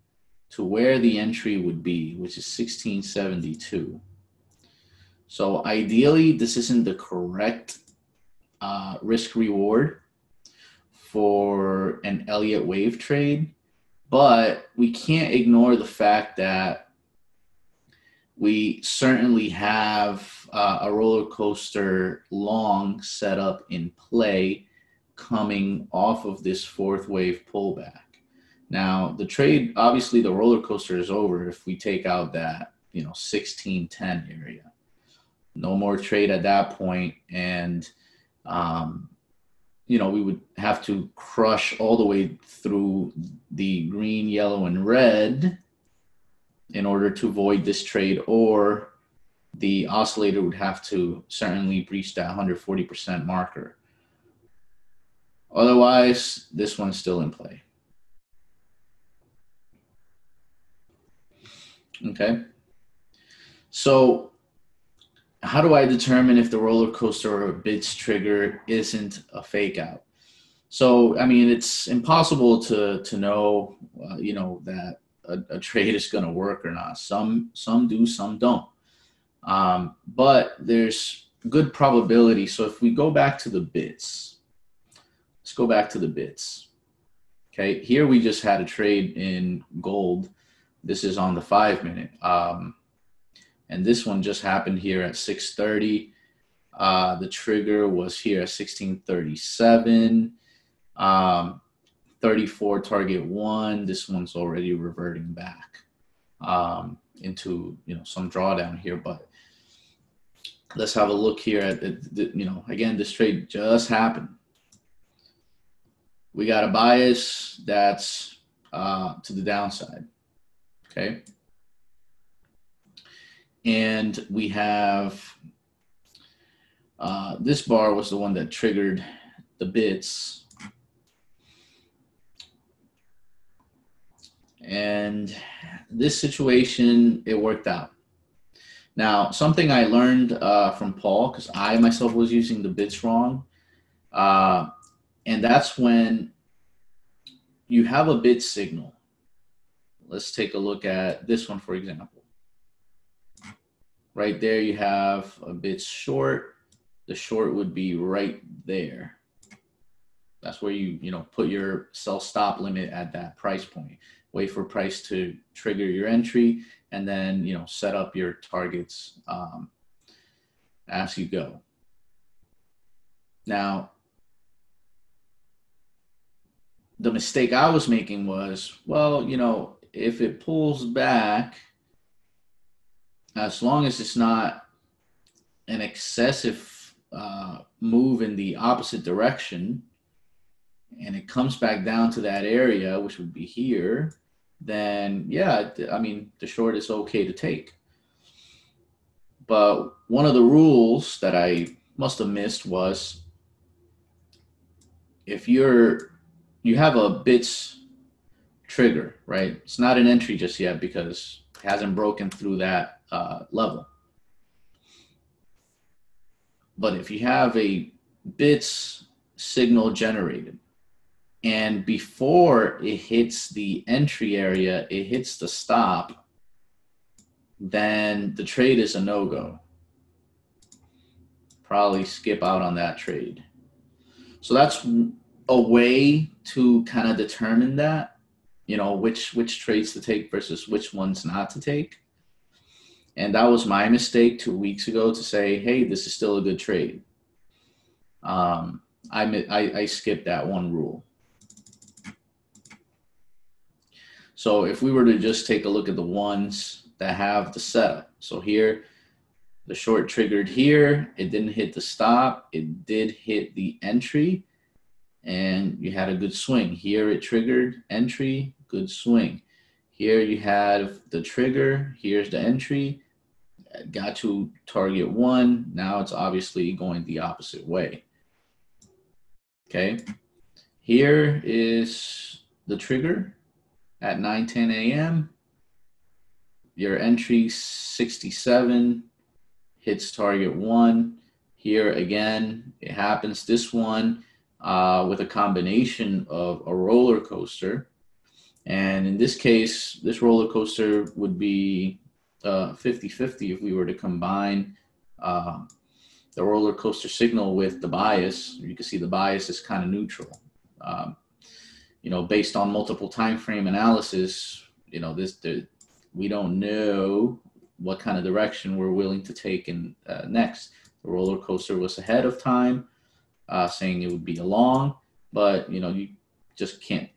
to where the entry would be, which is 1672. So ideally, this isn't the correct uh, risk reward for an Elliott wave trade, but we can't ignore the fact that we certainly have uh, a roller coaster long set up in play coming off of this fourth wave pullback. Now, the trade, obviously, the roller coaster is over if we take out that, you know, 1610 area. No more trade at that point, and um, you know, we would have to crush all the way through the green, yellow, and red in order to avoid this trade, or the oscillator would have to certainly breach that 140% marker. Otherwise, this one's still in play. Okay. So how do I determine if the roller coaster or bits trigger isn't a fake out? So, I mean, it's impossible to to know, uh, you know, that a, a trade is going to work or not. Some some do, some don't. Um, but there's good probability. So if we go back to the bits, let's go back to the bits. Okay, here we just had a trade in gold. This is on the five minute. Um, and this one just happened here at 6:30. Uh, the trigger was here at 1637. Um, 34 target one. This one's already reverting back um, into you know some drawdown here, but let's have a look here at the, the, you know again this trade just happened. We got a bias that's uh, to the downside. Okay. And we have uh, this bar was the one that triggered the bits. And this situation, it worked out. Now, something I learned uh, from Paul, because I myself was using the bits wrong, uh, and that's when you have a bit signal. Let's take a look at this one, for example. Right there, you have a bit short. The short would be right there. That's where you, you know, put your sell stop limit at that price point. Wait for price to trigger your entry and then, you know, set up your targets um, as you go. Now, the mistake I was making was, well, you know, if it pulls back as long as it's not an excessive uh, move in the opposite direction and it comes back down to that area, which would be here, then yeah, I mean, the short is okay to take. But one of the rules that I must have missed was if you're you have a bits trigger, right? It's not an entry just yet because it hasn't broken through that uh, level. But if you have a bits signal generated and before it hits the entry area, it hits the stop, then the trade is a no-go. Probably skip out on that trade. So that's a way to kind of determine that, you know, which which trades to take versus which ones not to take. And that was my mistake two weeks ago to say, hey, this is still a good trade. Um, I, I, I skipped that one rule. So if we were to just take a look at the ones that have the setup. So here, the short triggered here, it didn't hit the stop, it did hit the entry, and you had a good swing. Here it triggered entry, good swing. Here you have the trigger, here's the entry, got to target one. Now it's obviously going the opposite way. Okay, here is the trigger at 9 10 a.m. Your entry 67 hits target one. Here again, it happens. This one uh, with a combination of a roller coaster. And in this case, this roller coaster would be uh, 50 50 if we were to combine uh, the roller coaster signal with the bias. You can see the bias is kind of neutral. Um, you know, based on multiple time frame analysis, you know, this the, we don't know what kind of direction we're willing to take in uh, next. The roller coaster was ahead of time, uh, saying it would be long, but you know, you just can't.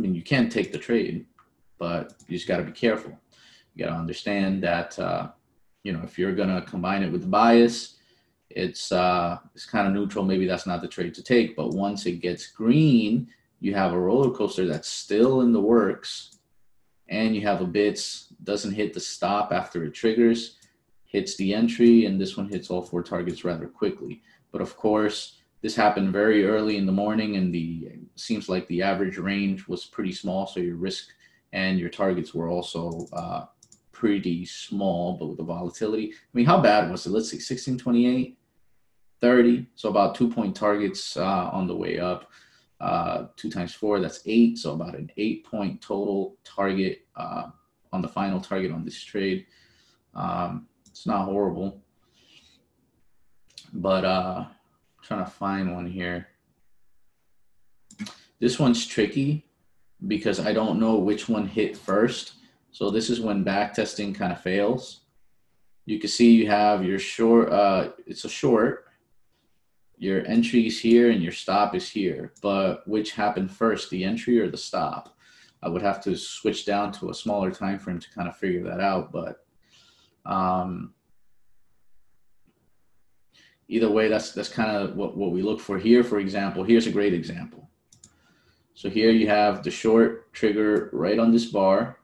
I mean, you can take the trade, but you just got to be careful. You got to understand that uh, you know if you're gonna combine it with the bias, it's uh, it's kind of neutral. Maybe that's not the trade to take. But once it gets green, you have a roller coaster that's still in the works and you have a bits doesn't hit the stop after it triggers hits the entry and this one hits all four targets rather quickly but of course this happened very early in the morning and the seems like the average range was pretty small so your risk and your targets were also uh, pretty small but with the volatility i mean how bad was it let's see 1628 30 so about two point targets uh, on the way up uh, two times four, that's eight. So about an eight point total target uh, on the final target on this trade. Um, it's not horrible, but uh, trying to find one here. This one's tricky because I don't know which one hit first. So this is when back testing kind of fails. You can see you have your short, uh, it's a short, your entry is here and your stop is here. But which happened first, the entry or the stop? I would have to switch down to a smaller time frame to kind of figure that out. But um, either way, that's that's kind of what, what we look for here. For example, here's a great example. So here you have the short trigger right on this bar.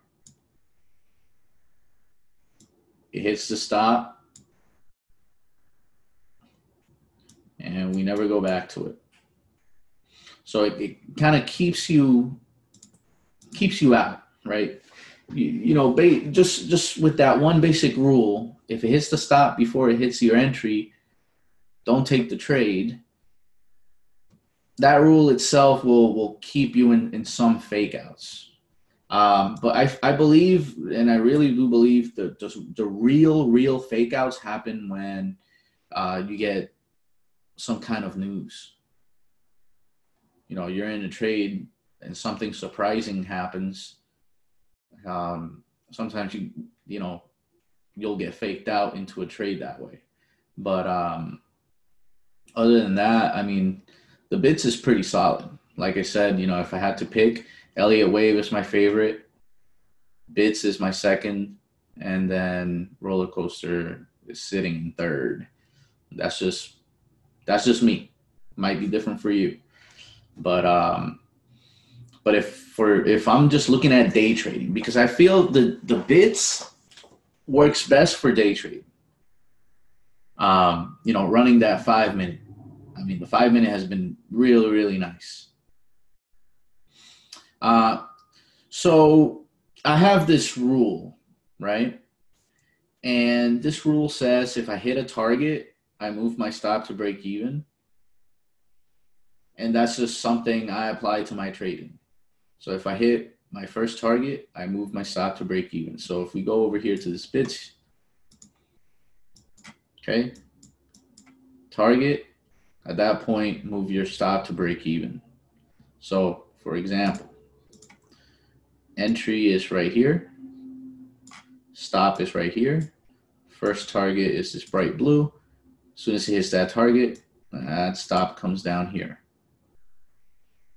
It hits the stop and we never go back to it. So it, it kind of keeps you keeps you out, right? You, you know, just just with that one basic rule, if it hits the stop before it hits your entry, don't take the trade. That rule itself will will keep you in, in some fake outs. Um, but I, I believe, and I really do believe that the, the real, real fake outs happen when uh, you get some kind of news. You know, you're in a trade and something surprising happens. Um, sometimes you, you know, you'll get faked out into a trade that way. But um, other than that, I mean, the bits is pretty solid. Like I said, you know, if I had to pick, Elliott Wave is my favorite. Bits is my second, and then roller coaster is sitting in third. That's just that's just me. Might be different for you. But um, But if for if I'm just looking at day trading, because I feel the the bits works best for day trading. Um, you know, running that five minute. I mean, the five minute has been really, really nice. Uh, so I have this rule, right? And this rule says if I hit a target, I move my stop to break even. And that's just something I apply to my trading. So if I hit my first target, I move my stop to break even. So if we go over here to this bits, okay, target, at that point, move your stop to break even. So for example, entry is right here, stop is right here, first target is this bright blue. As soon as it hits that target, that stop comes down here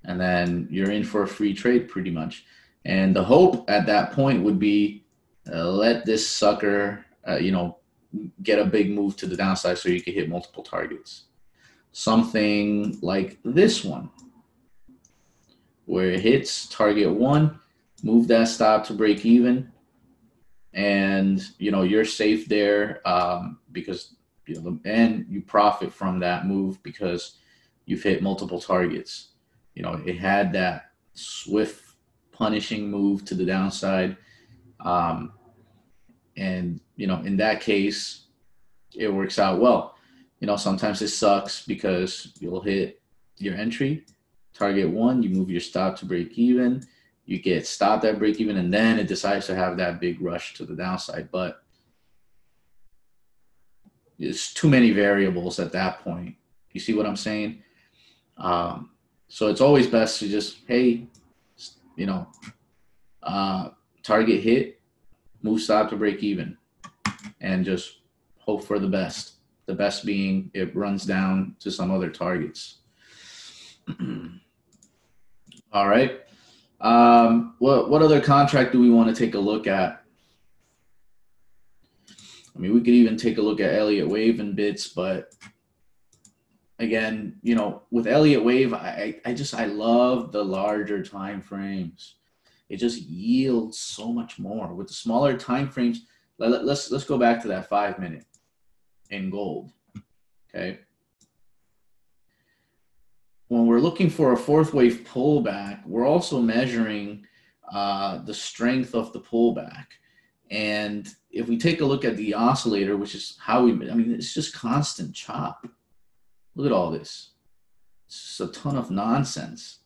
and then you're in for a free trade pretty much. And the hope at that point would be uh, let this sucker, uh, you know, get a big move to the downside so you can hit multiple targets. Something like this one, where it hits target one, move that stop to break even, and you know you're safe there um, because you know, and you profit from that move because you've hit multiple targets you know, it had that swift punishing move to the downside. Um, and, you know, in that case, it works out well. You know, sometimes it sucks because you'll hit your entry, target one, you move your stop to break even, you get stopped at break even, and then it decides to have that big rush to the downside. But it's too many variables at that point. You see what I'm saying? Um, so it's always best to just, hey, you know, uh, target hit, move stop to break even, and just hope for the best. The best being it runs down to some other targets. [clears throat] All right. Um, what what other contract do we want to take a look at? I mean, we could even take a look at Elliott Wave and bits, but again, you know, with Elliott Wave, I, I just I love the larger time frames. It just yields so much more. With the smaller time frames, let, us let's, let's go back to that five minute in gold. Okay. When we're looking for a fourth wave pullback, we're also measuring uh, the strength of the pullback. And if we take a look at the oscillator, which is how we, I mean, it's just constant chop Look at all this. It's a ton of nonsense.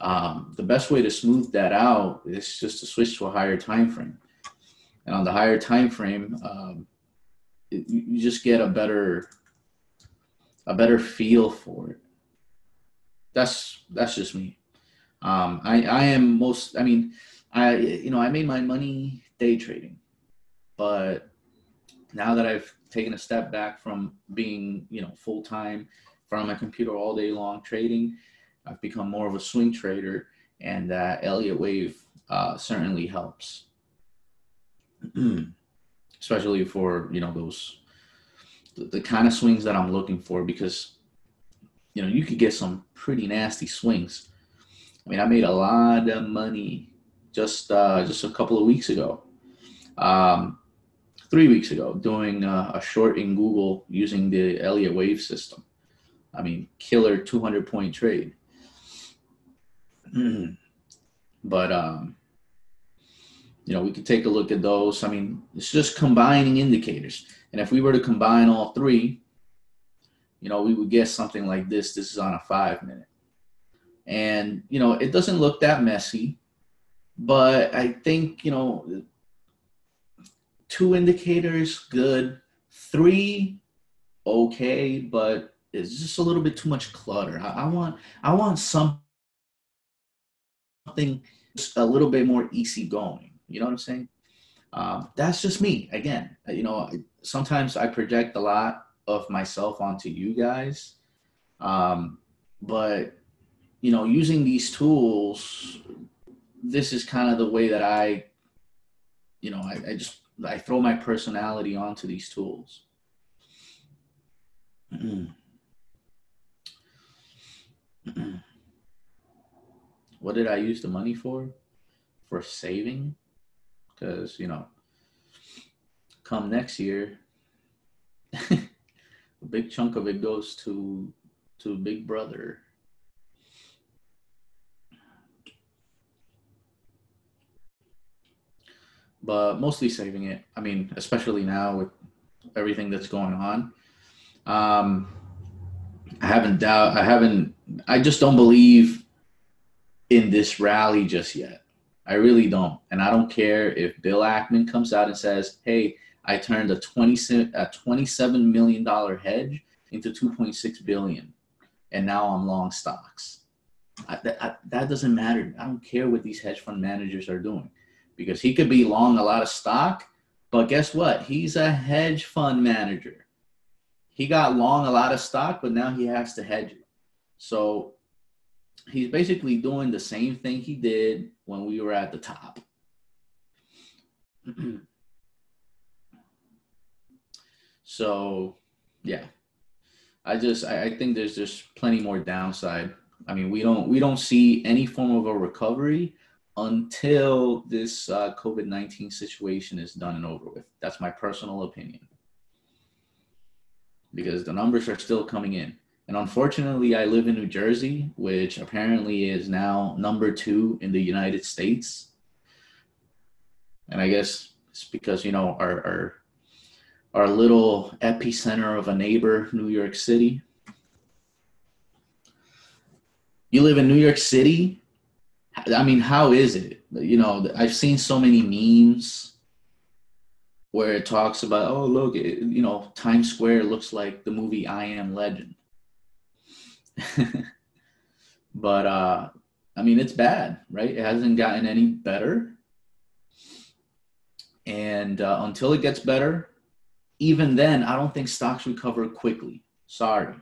Um, the best way to smooth that out is just to switch to a higher time frame. And on the higher time frame, um, you just get a better a better feel for it. That's that's just me. Um, I I am most. I mean, I you know I made my money day trading, but now that I've taken a step back from being, you know, full time front of my computer all day long trading, I've become more of a swing trader, and that Elliott Wave uh, certainly helps, [clears throat] especially for you know those the, the kind of swings that I'm looking for because you know you could get some pretty nasty swings. I mean, I made a lot of money just uh, just a couple of weeks ago. Um, three weeks ago doing a short in Google using the Elliott Wave system. I mean, killer 200 point trade. [clears throat] but, um, you know, we could take a look at those. I mean, it's just combining indicators. And if we were to combine all three, you know, we would get something like this. This is on a five minute. And, you know, it doesn't look that messy, but I think, you know, two indicators, good. Three, okay, but it's just a little bit too much clutter. I, I want I want something a little bit more easygoing. You know what I'm saying? Um, that's just me. Again, you know, sometimes I project a lot of myself onto you guys, um, but you know, using these tools, this is kind of the way that I, you know, I, I just I throw my personality onto these tools. [clears throat] what did I use the money for? For saving, because you know, come next year, [laughs] a big chunk of it goes to to Big Brother. But mostly saving it. I mean, especially now with everything that's going on. Um, I haven't doubt. I haven't. I just don't believe in this rally just yet. I really don't, and I don't care if Bill Ackman comes out and says, "Hey, I turned a twenty a twenty-seven million dollar hedge into two point six billion, and now I'm long stocks." I, that, that doesn't matter. I don't care what these hedge fund managers are doing, because he could be long a lot of stock, but guess what? He's a hedge fund manager. He got long a lot of stock, but now he has to hedge it. So he's basically doing the same thing he did when we were at the top. [clears throat] so yeah. I just I, I think there's just plenty more downside. I mean, we don't we don't see any form of a recovery until this uh, COVID 19 situation is done and over with. That's my personal opinion. Because the numbers are still coming in. And unfortunately, I live in New Jersey, which apparently is now number two in the United States. And I guess it's because, you know, our, our, our little epicenter of a neighbor, New York City. You live in New York City, I mean, how is it? You know, I've seen so many memes where it talks about, oh, look, it, you know, Times Square looks like the movie I Am Legend. [laughs] but uh, I mean, it's bad, right? It hasn't gotten any better. And uh, until it gets better, even then, I don't think stocks recover quickly. Sorry.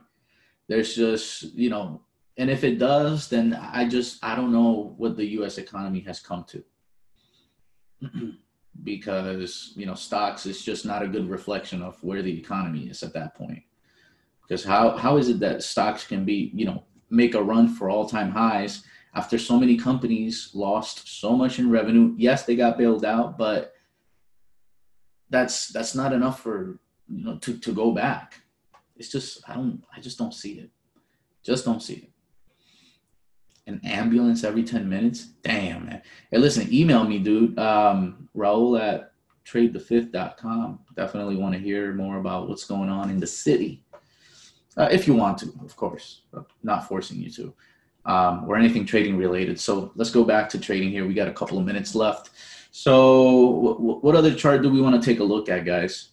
There's just, you know, and if it does, then I just I don't know what the U.S. economy has come to, [clears throat] because you know stocks is just not a good reflection of where the economy is at that point. Because how how is it that stocks can be you know make a run for all time highs after so many companies lost so much in revenue? Yes, they got bailed out, but that's that's not enough for you know to to go back. It's just I don't I just don't see it. Just don't see it an ambulance every 10 minutes. Damn, man. Hey, listen, email me, dude. Um, Raul at tradethefifth.com. Definitely want to hear more about what's going on in the city. Uh, if you want to, of course, not forcing you to, um, or anything trading related. So let's go back to trading here. We got a couple of minutes left. So, w- what other chart do we want to take a look at, guys?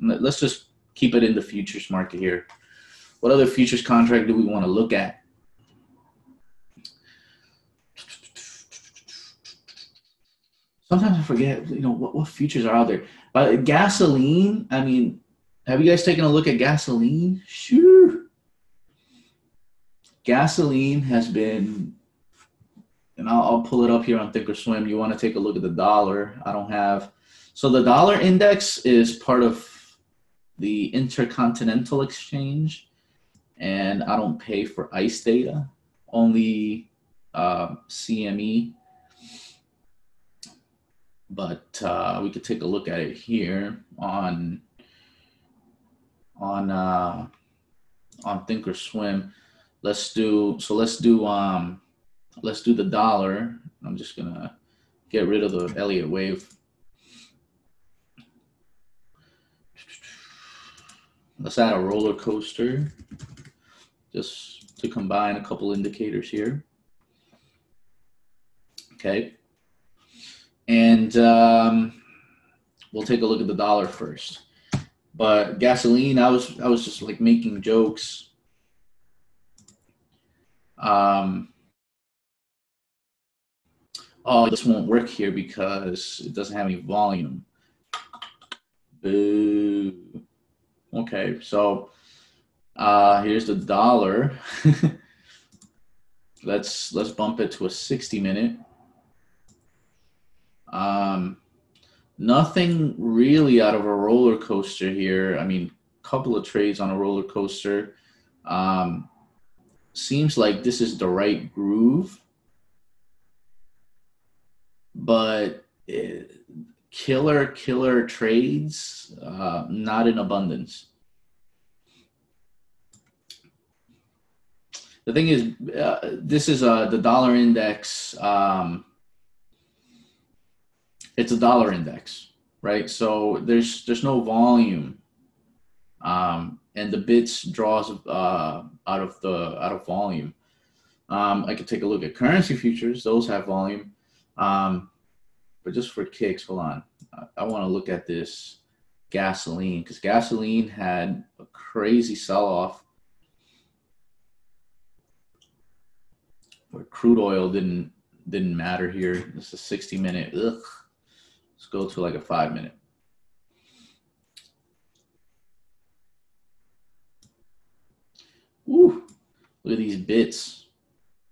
Let's just keep it in the futures market here. What other futures contract do we want to look at? sometimes I forget, you know, what, what features are out there. But gasoline, I mean, have you guys taken a look at gasoline? Sure. Gasoline has been, and I'll, I'll pull it up here on Thinkorswim. You want to take a look at the dollar. I don't have, so the dollar index is part of the Intercontinental Exchange, and I don't pay for ICE data, only uh, CME but uh, we could take a look at it here on on uh, on Thinkorswim. Let's do so. Let's do um, let's do the dollar. I'm just gonna get rid of the Elliott wave. Let's add a roller coaster just to combine a couple indicators here. Okay. And um, we'll take a look at the dollar first. But gasoline, I was I was just like making jokes. Um, oh, this won't work here because it doesn't have any volume. Boo. Okay, so uh, here's the dollar. [laughs] let's let's bump it to a 60 minute. Um, nothing really out of a roller coaster here. I mean, a couple of trades on a roller coaster. Um, seems like this is the right groove. but it, killer killer trades uh, not in abundance the thing is uh, this is uh, the dollar index um, it's a dollar index right so there's there's no volume um, and the bits draws uh, out of the out of volume um, i could take a look at currency futures those have volume um, but just for kicks, hold on. I, I want to look at this gasoline because gasoline had a crazy sell off where crude oil didn't didn't matter here. This is a 60 minute. Ugh. Let's go to like a five minute. Ooh, look at these bits.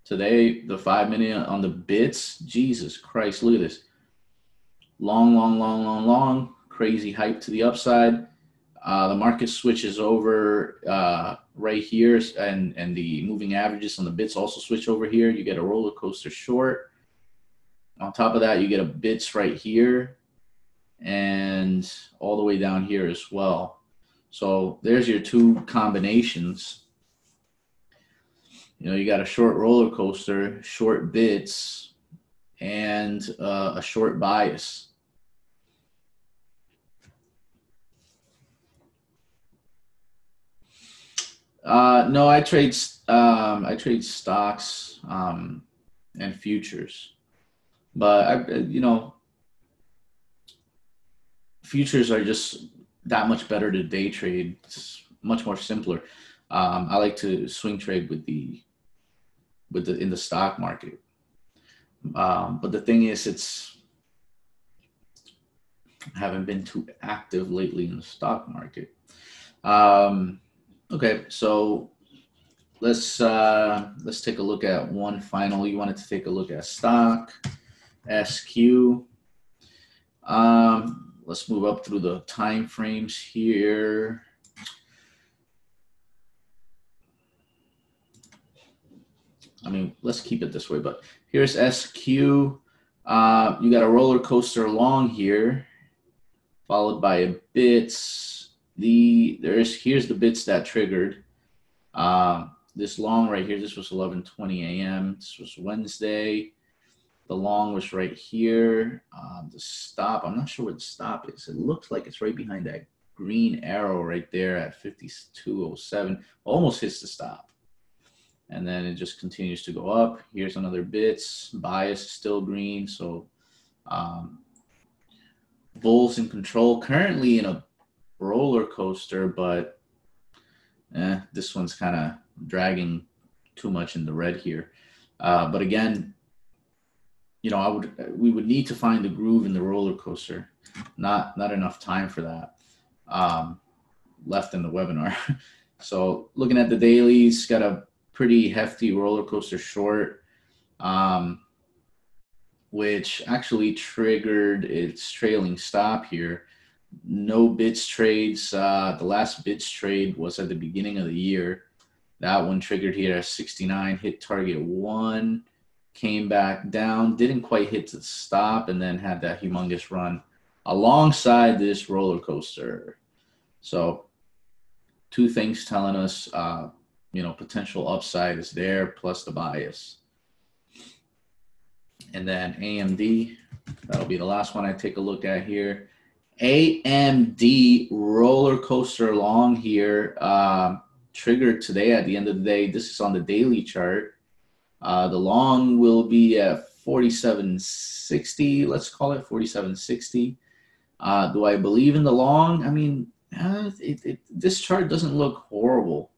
Today, the five minute on the bits. Jesus Christ, look at this long, long, long, long, long, crazy hype to the upside. Uh, the market switches over uh, right here, and and the moving averages on the bits also switch over here. You get a roller coaster short. On top of that, you get a bits right here, and all the way down here as well. So there's your two combinations. You know, you got a short roller coaster, short bits, and uh, a short bias. Uh, no, I trade um, I trade stocks um, and futures, but I you know futures are just that much better to day trade. It's much more simpler. Um, I like to swing trade with the with the in the stock market. Um, but the thing is, it's I haven't been too active lately in the stock market. Um, Okay, so let's uh, let's take a look at one final. You wanted to take a look at stock, SQ. Um, let's move up through the time frames here. I mean, let's keep it this way, but here's SQ. Uh, you got a roller coaster long here, followed by a bits the there's here's the bits that triggered. Uh, this long right here, this was 11:20 a.m. This was Wednesday. The long was right here. Um, the stop, I'm not sure what the stop is. It looks like it's right behind that green arrow right there at 5207. Almost hits the stop. And then it just continues to go up. Here's another bits. Bias still green. So um, bulls in control. Currently in a roller coaster, but eh, this one's kind of dragging too much in the red here. Uh, but again, you know, I would we would need to find the groove in the roller coaster. Not not enough time for that um, left in the webinar. [laughs] so looking at the dailies, got a pretty hefty roller coaster short, um, which actually triggered its trailing stop here no bits trades. Uh, the last bits trade was at the beginning of the year. That one triggered here at 69, hit target one, came back down, didn't quite hit the stop, and then had that humongous run alongside this roller coaster. So, two things telling us, uh, you know, potential upside is there, plus the bias. And then AMD, that'll be the last one I take a look at here. AMD roller coaster long here, uh, triggered today at the end of the day. This is on the daily chart. Uh, the long will be at 4760, let's call it 4760. Uh, do I believe in the long? I mean, uh, it, it, this chart doesn't look horrible.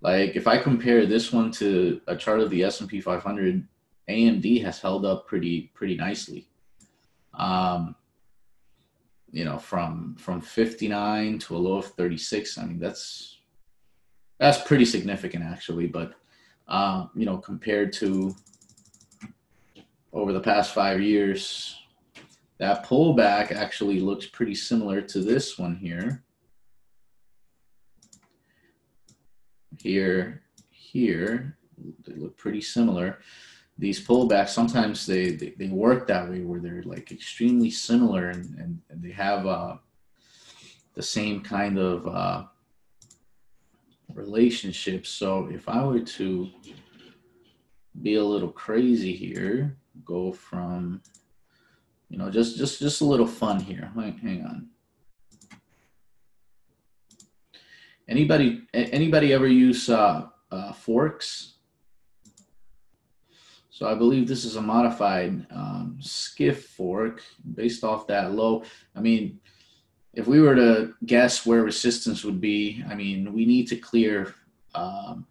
Like if I compare this one to a chart of the S&P 500, AMD has held up pretty pretty nicely. Um, you know, from from 59 to a low of 36. I mean, that's that's pretty significant actually. But uh, you know, compared to over the past five years, that pullback actually looks pretty similar to this one here. Here, here, they look pretty similar. these pullbacks sometimes they, they, they work that way where they're like extremely similar and, and, and they have uh, the same kind of uh, relationship. So if I were to be a little crazy here, go from, you know, just just just a little fun here. Hang, hang on. Anybody anybody ever use uh, uh, forks? So I believe this is a modified um, Schiff fork based off that low. I mean, if we were to guess where resistance would be, I mean, we need to clear um,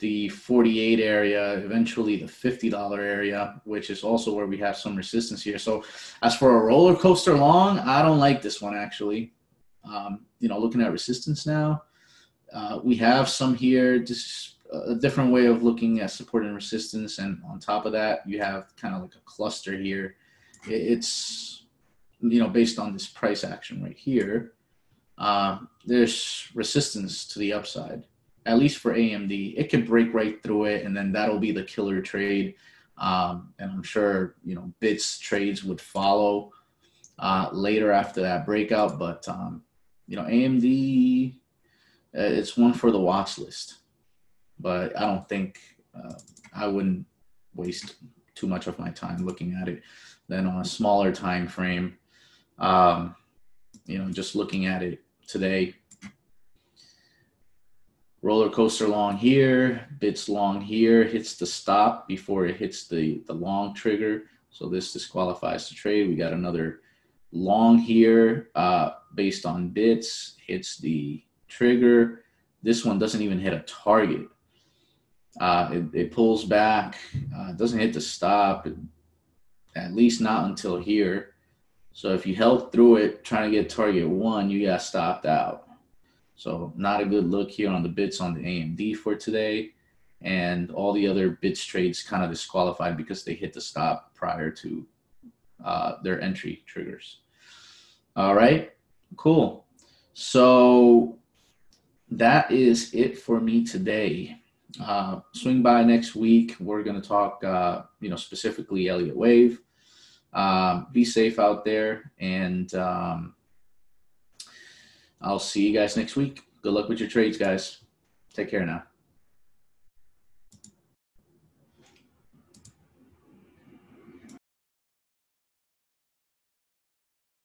the 48 area, eventually the $50 area, which is also where we have some resistance here. So as for a roller coaster long, I don't like this one actually. Um, you know, looking at resistance now, uh, we have some here, just a different way of looking at support and resistance. And on top of that, you have kind of like a cluster here. It's, you know, based on this price action right here, uh, there's resistance to the upside, at least for AMD. It can break right through it, and then that'll be the killer trade. Um, and I'm sure, you know, bits trades would follow uh, later after that breakout. But, um, you know, AMD, uh, it's one for the watch list but I don't think uh, I wouldn't waste too much of my time looking at it. Then on a smaller time frame, um, you know, just looking at it today, roller coaster long here, bits long here, hits the stop before it hits the the long trigger. So this disqualifies the trade. We got another long here uh, based on bits, hits the trigger. This one doesn't even hit a target. Uh, it, it, pulls back, uh, doesn't hit the stop, at least not until here. So if you held through it trying to get target one, you got stopped out. So not a good look here on the bits on the AMD for today. And all the other bits trades kind of disqualified because they hit the stop prior to uh, their entry triggers. All right, cool. So that is it for me today uh, swing by next week. We're going to talk, uh, you know, specifically Elliott Wave. Um, be safe out there, and um, I'll see you guys next week. Good luck with your trades, guys. Take care now.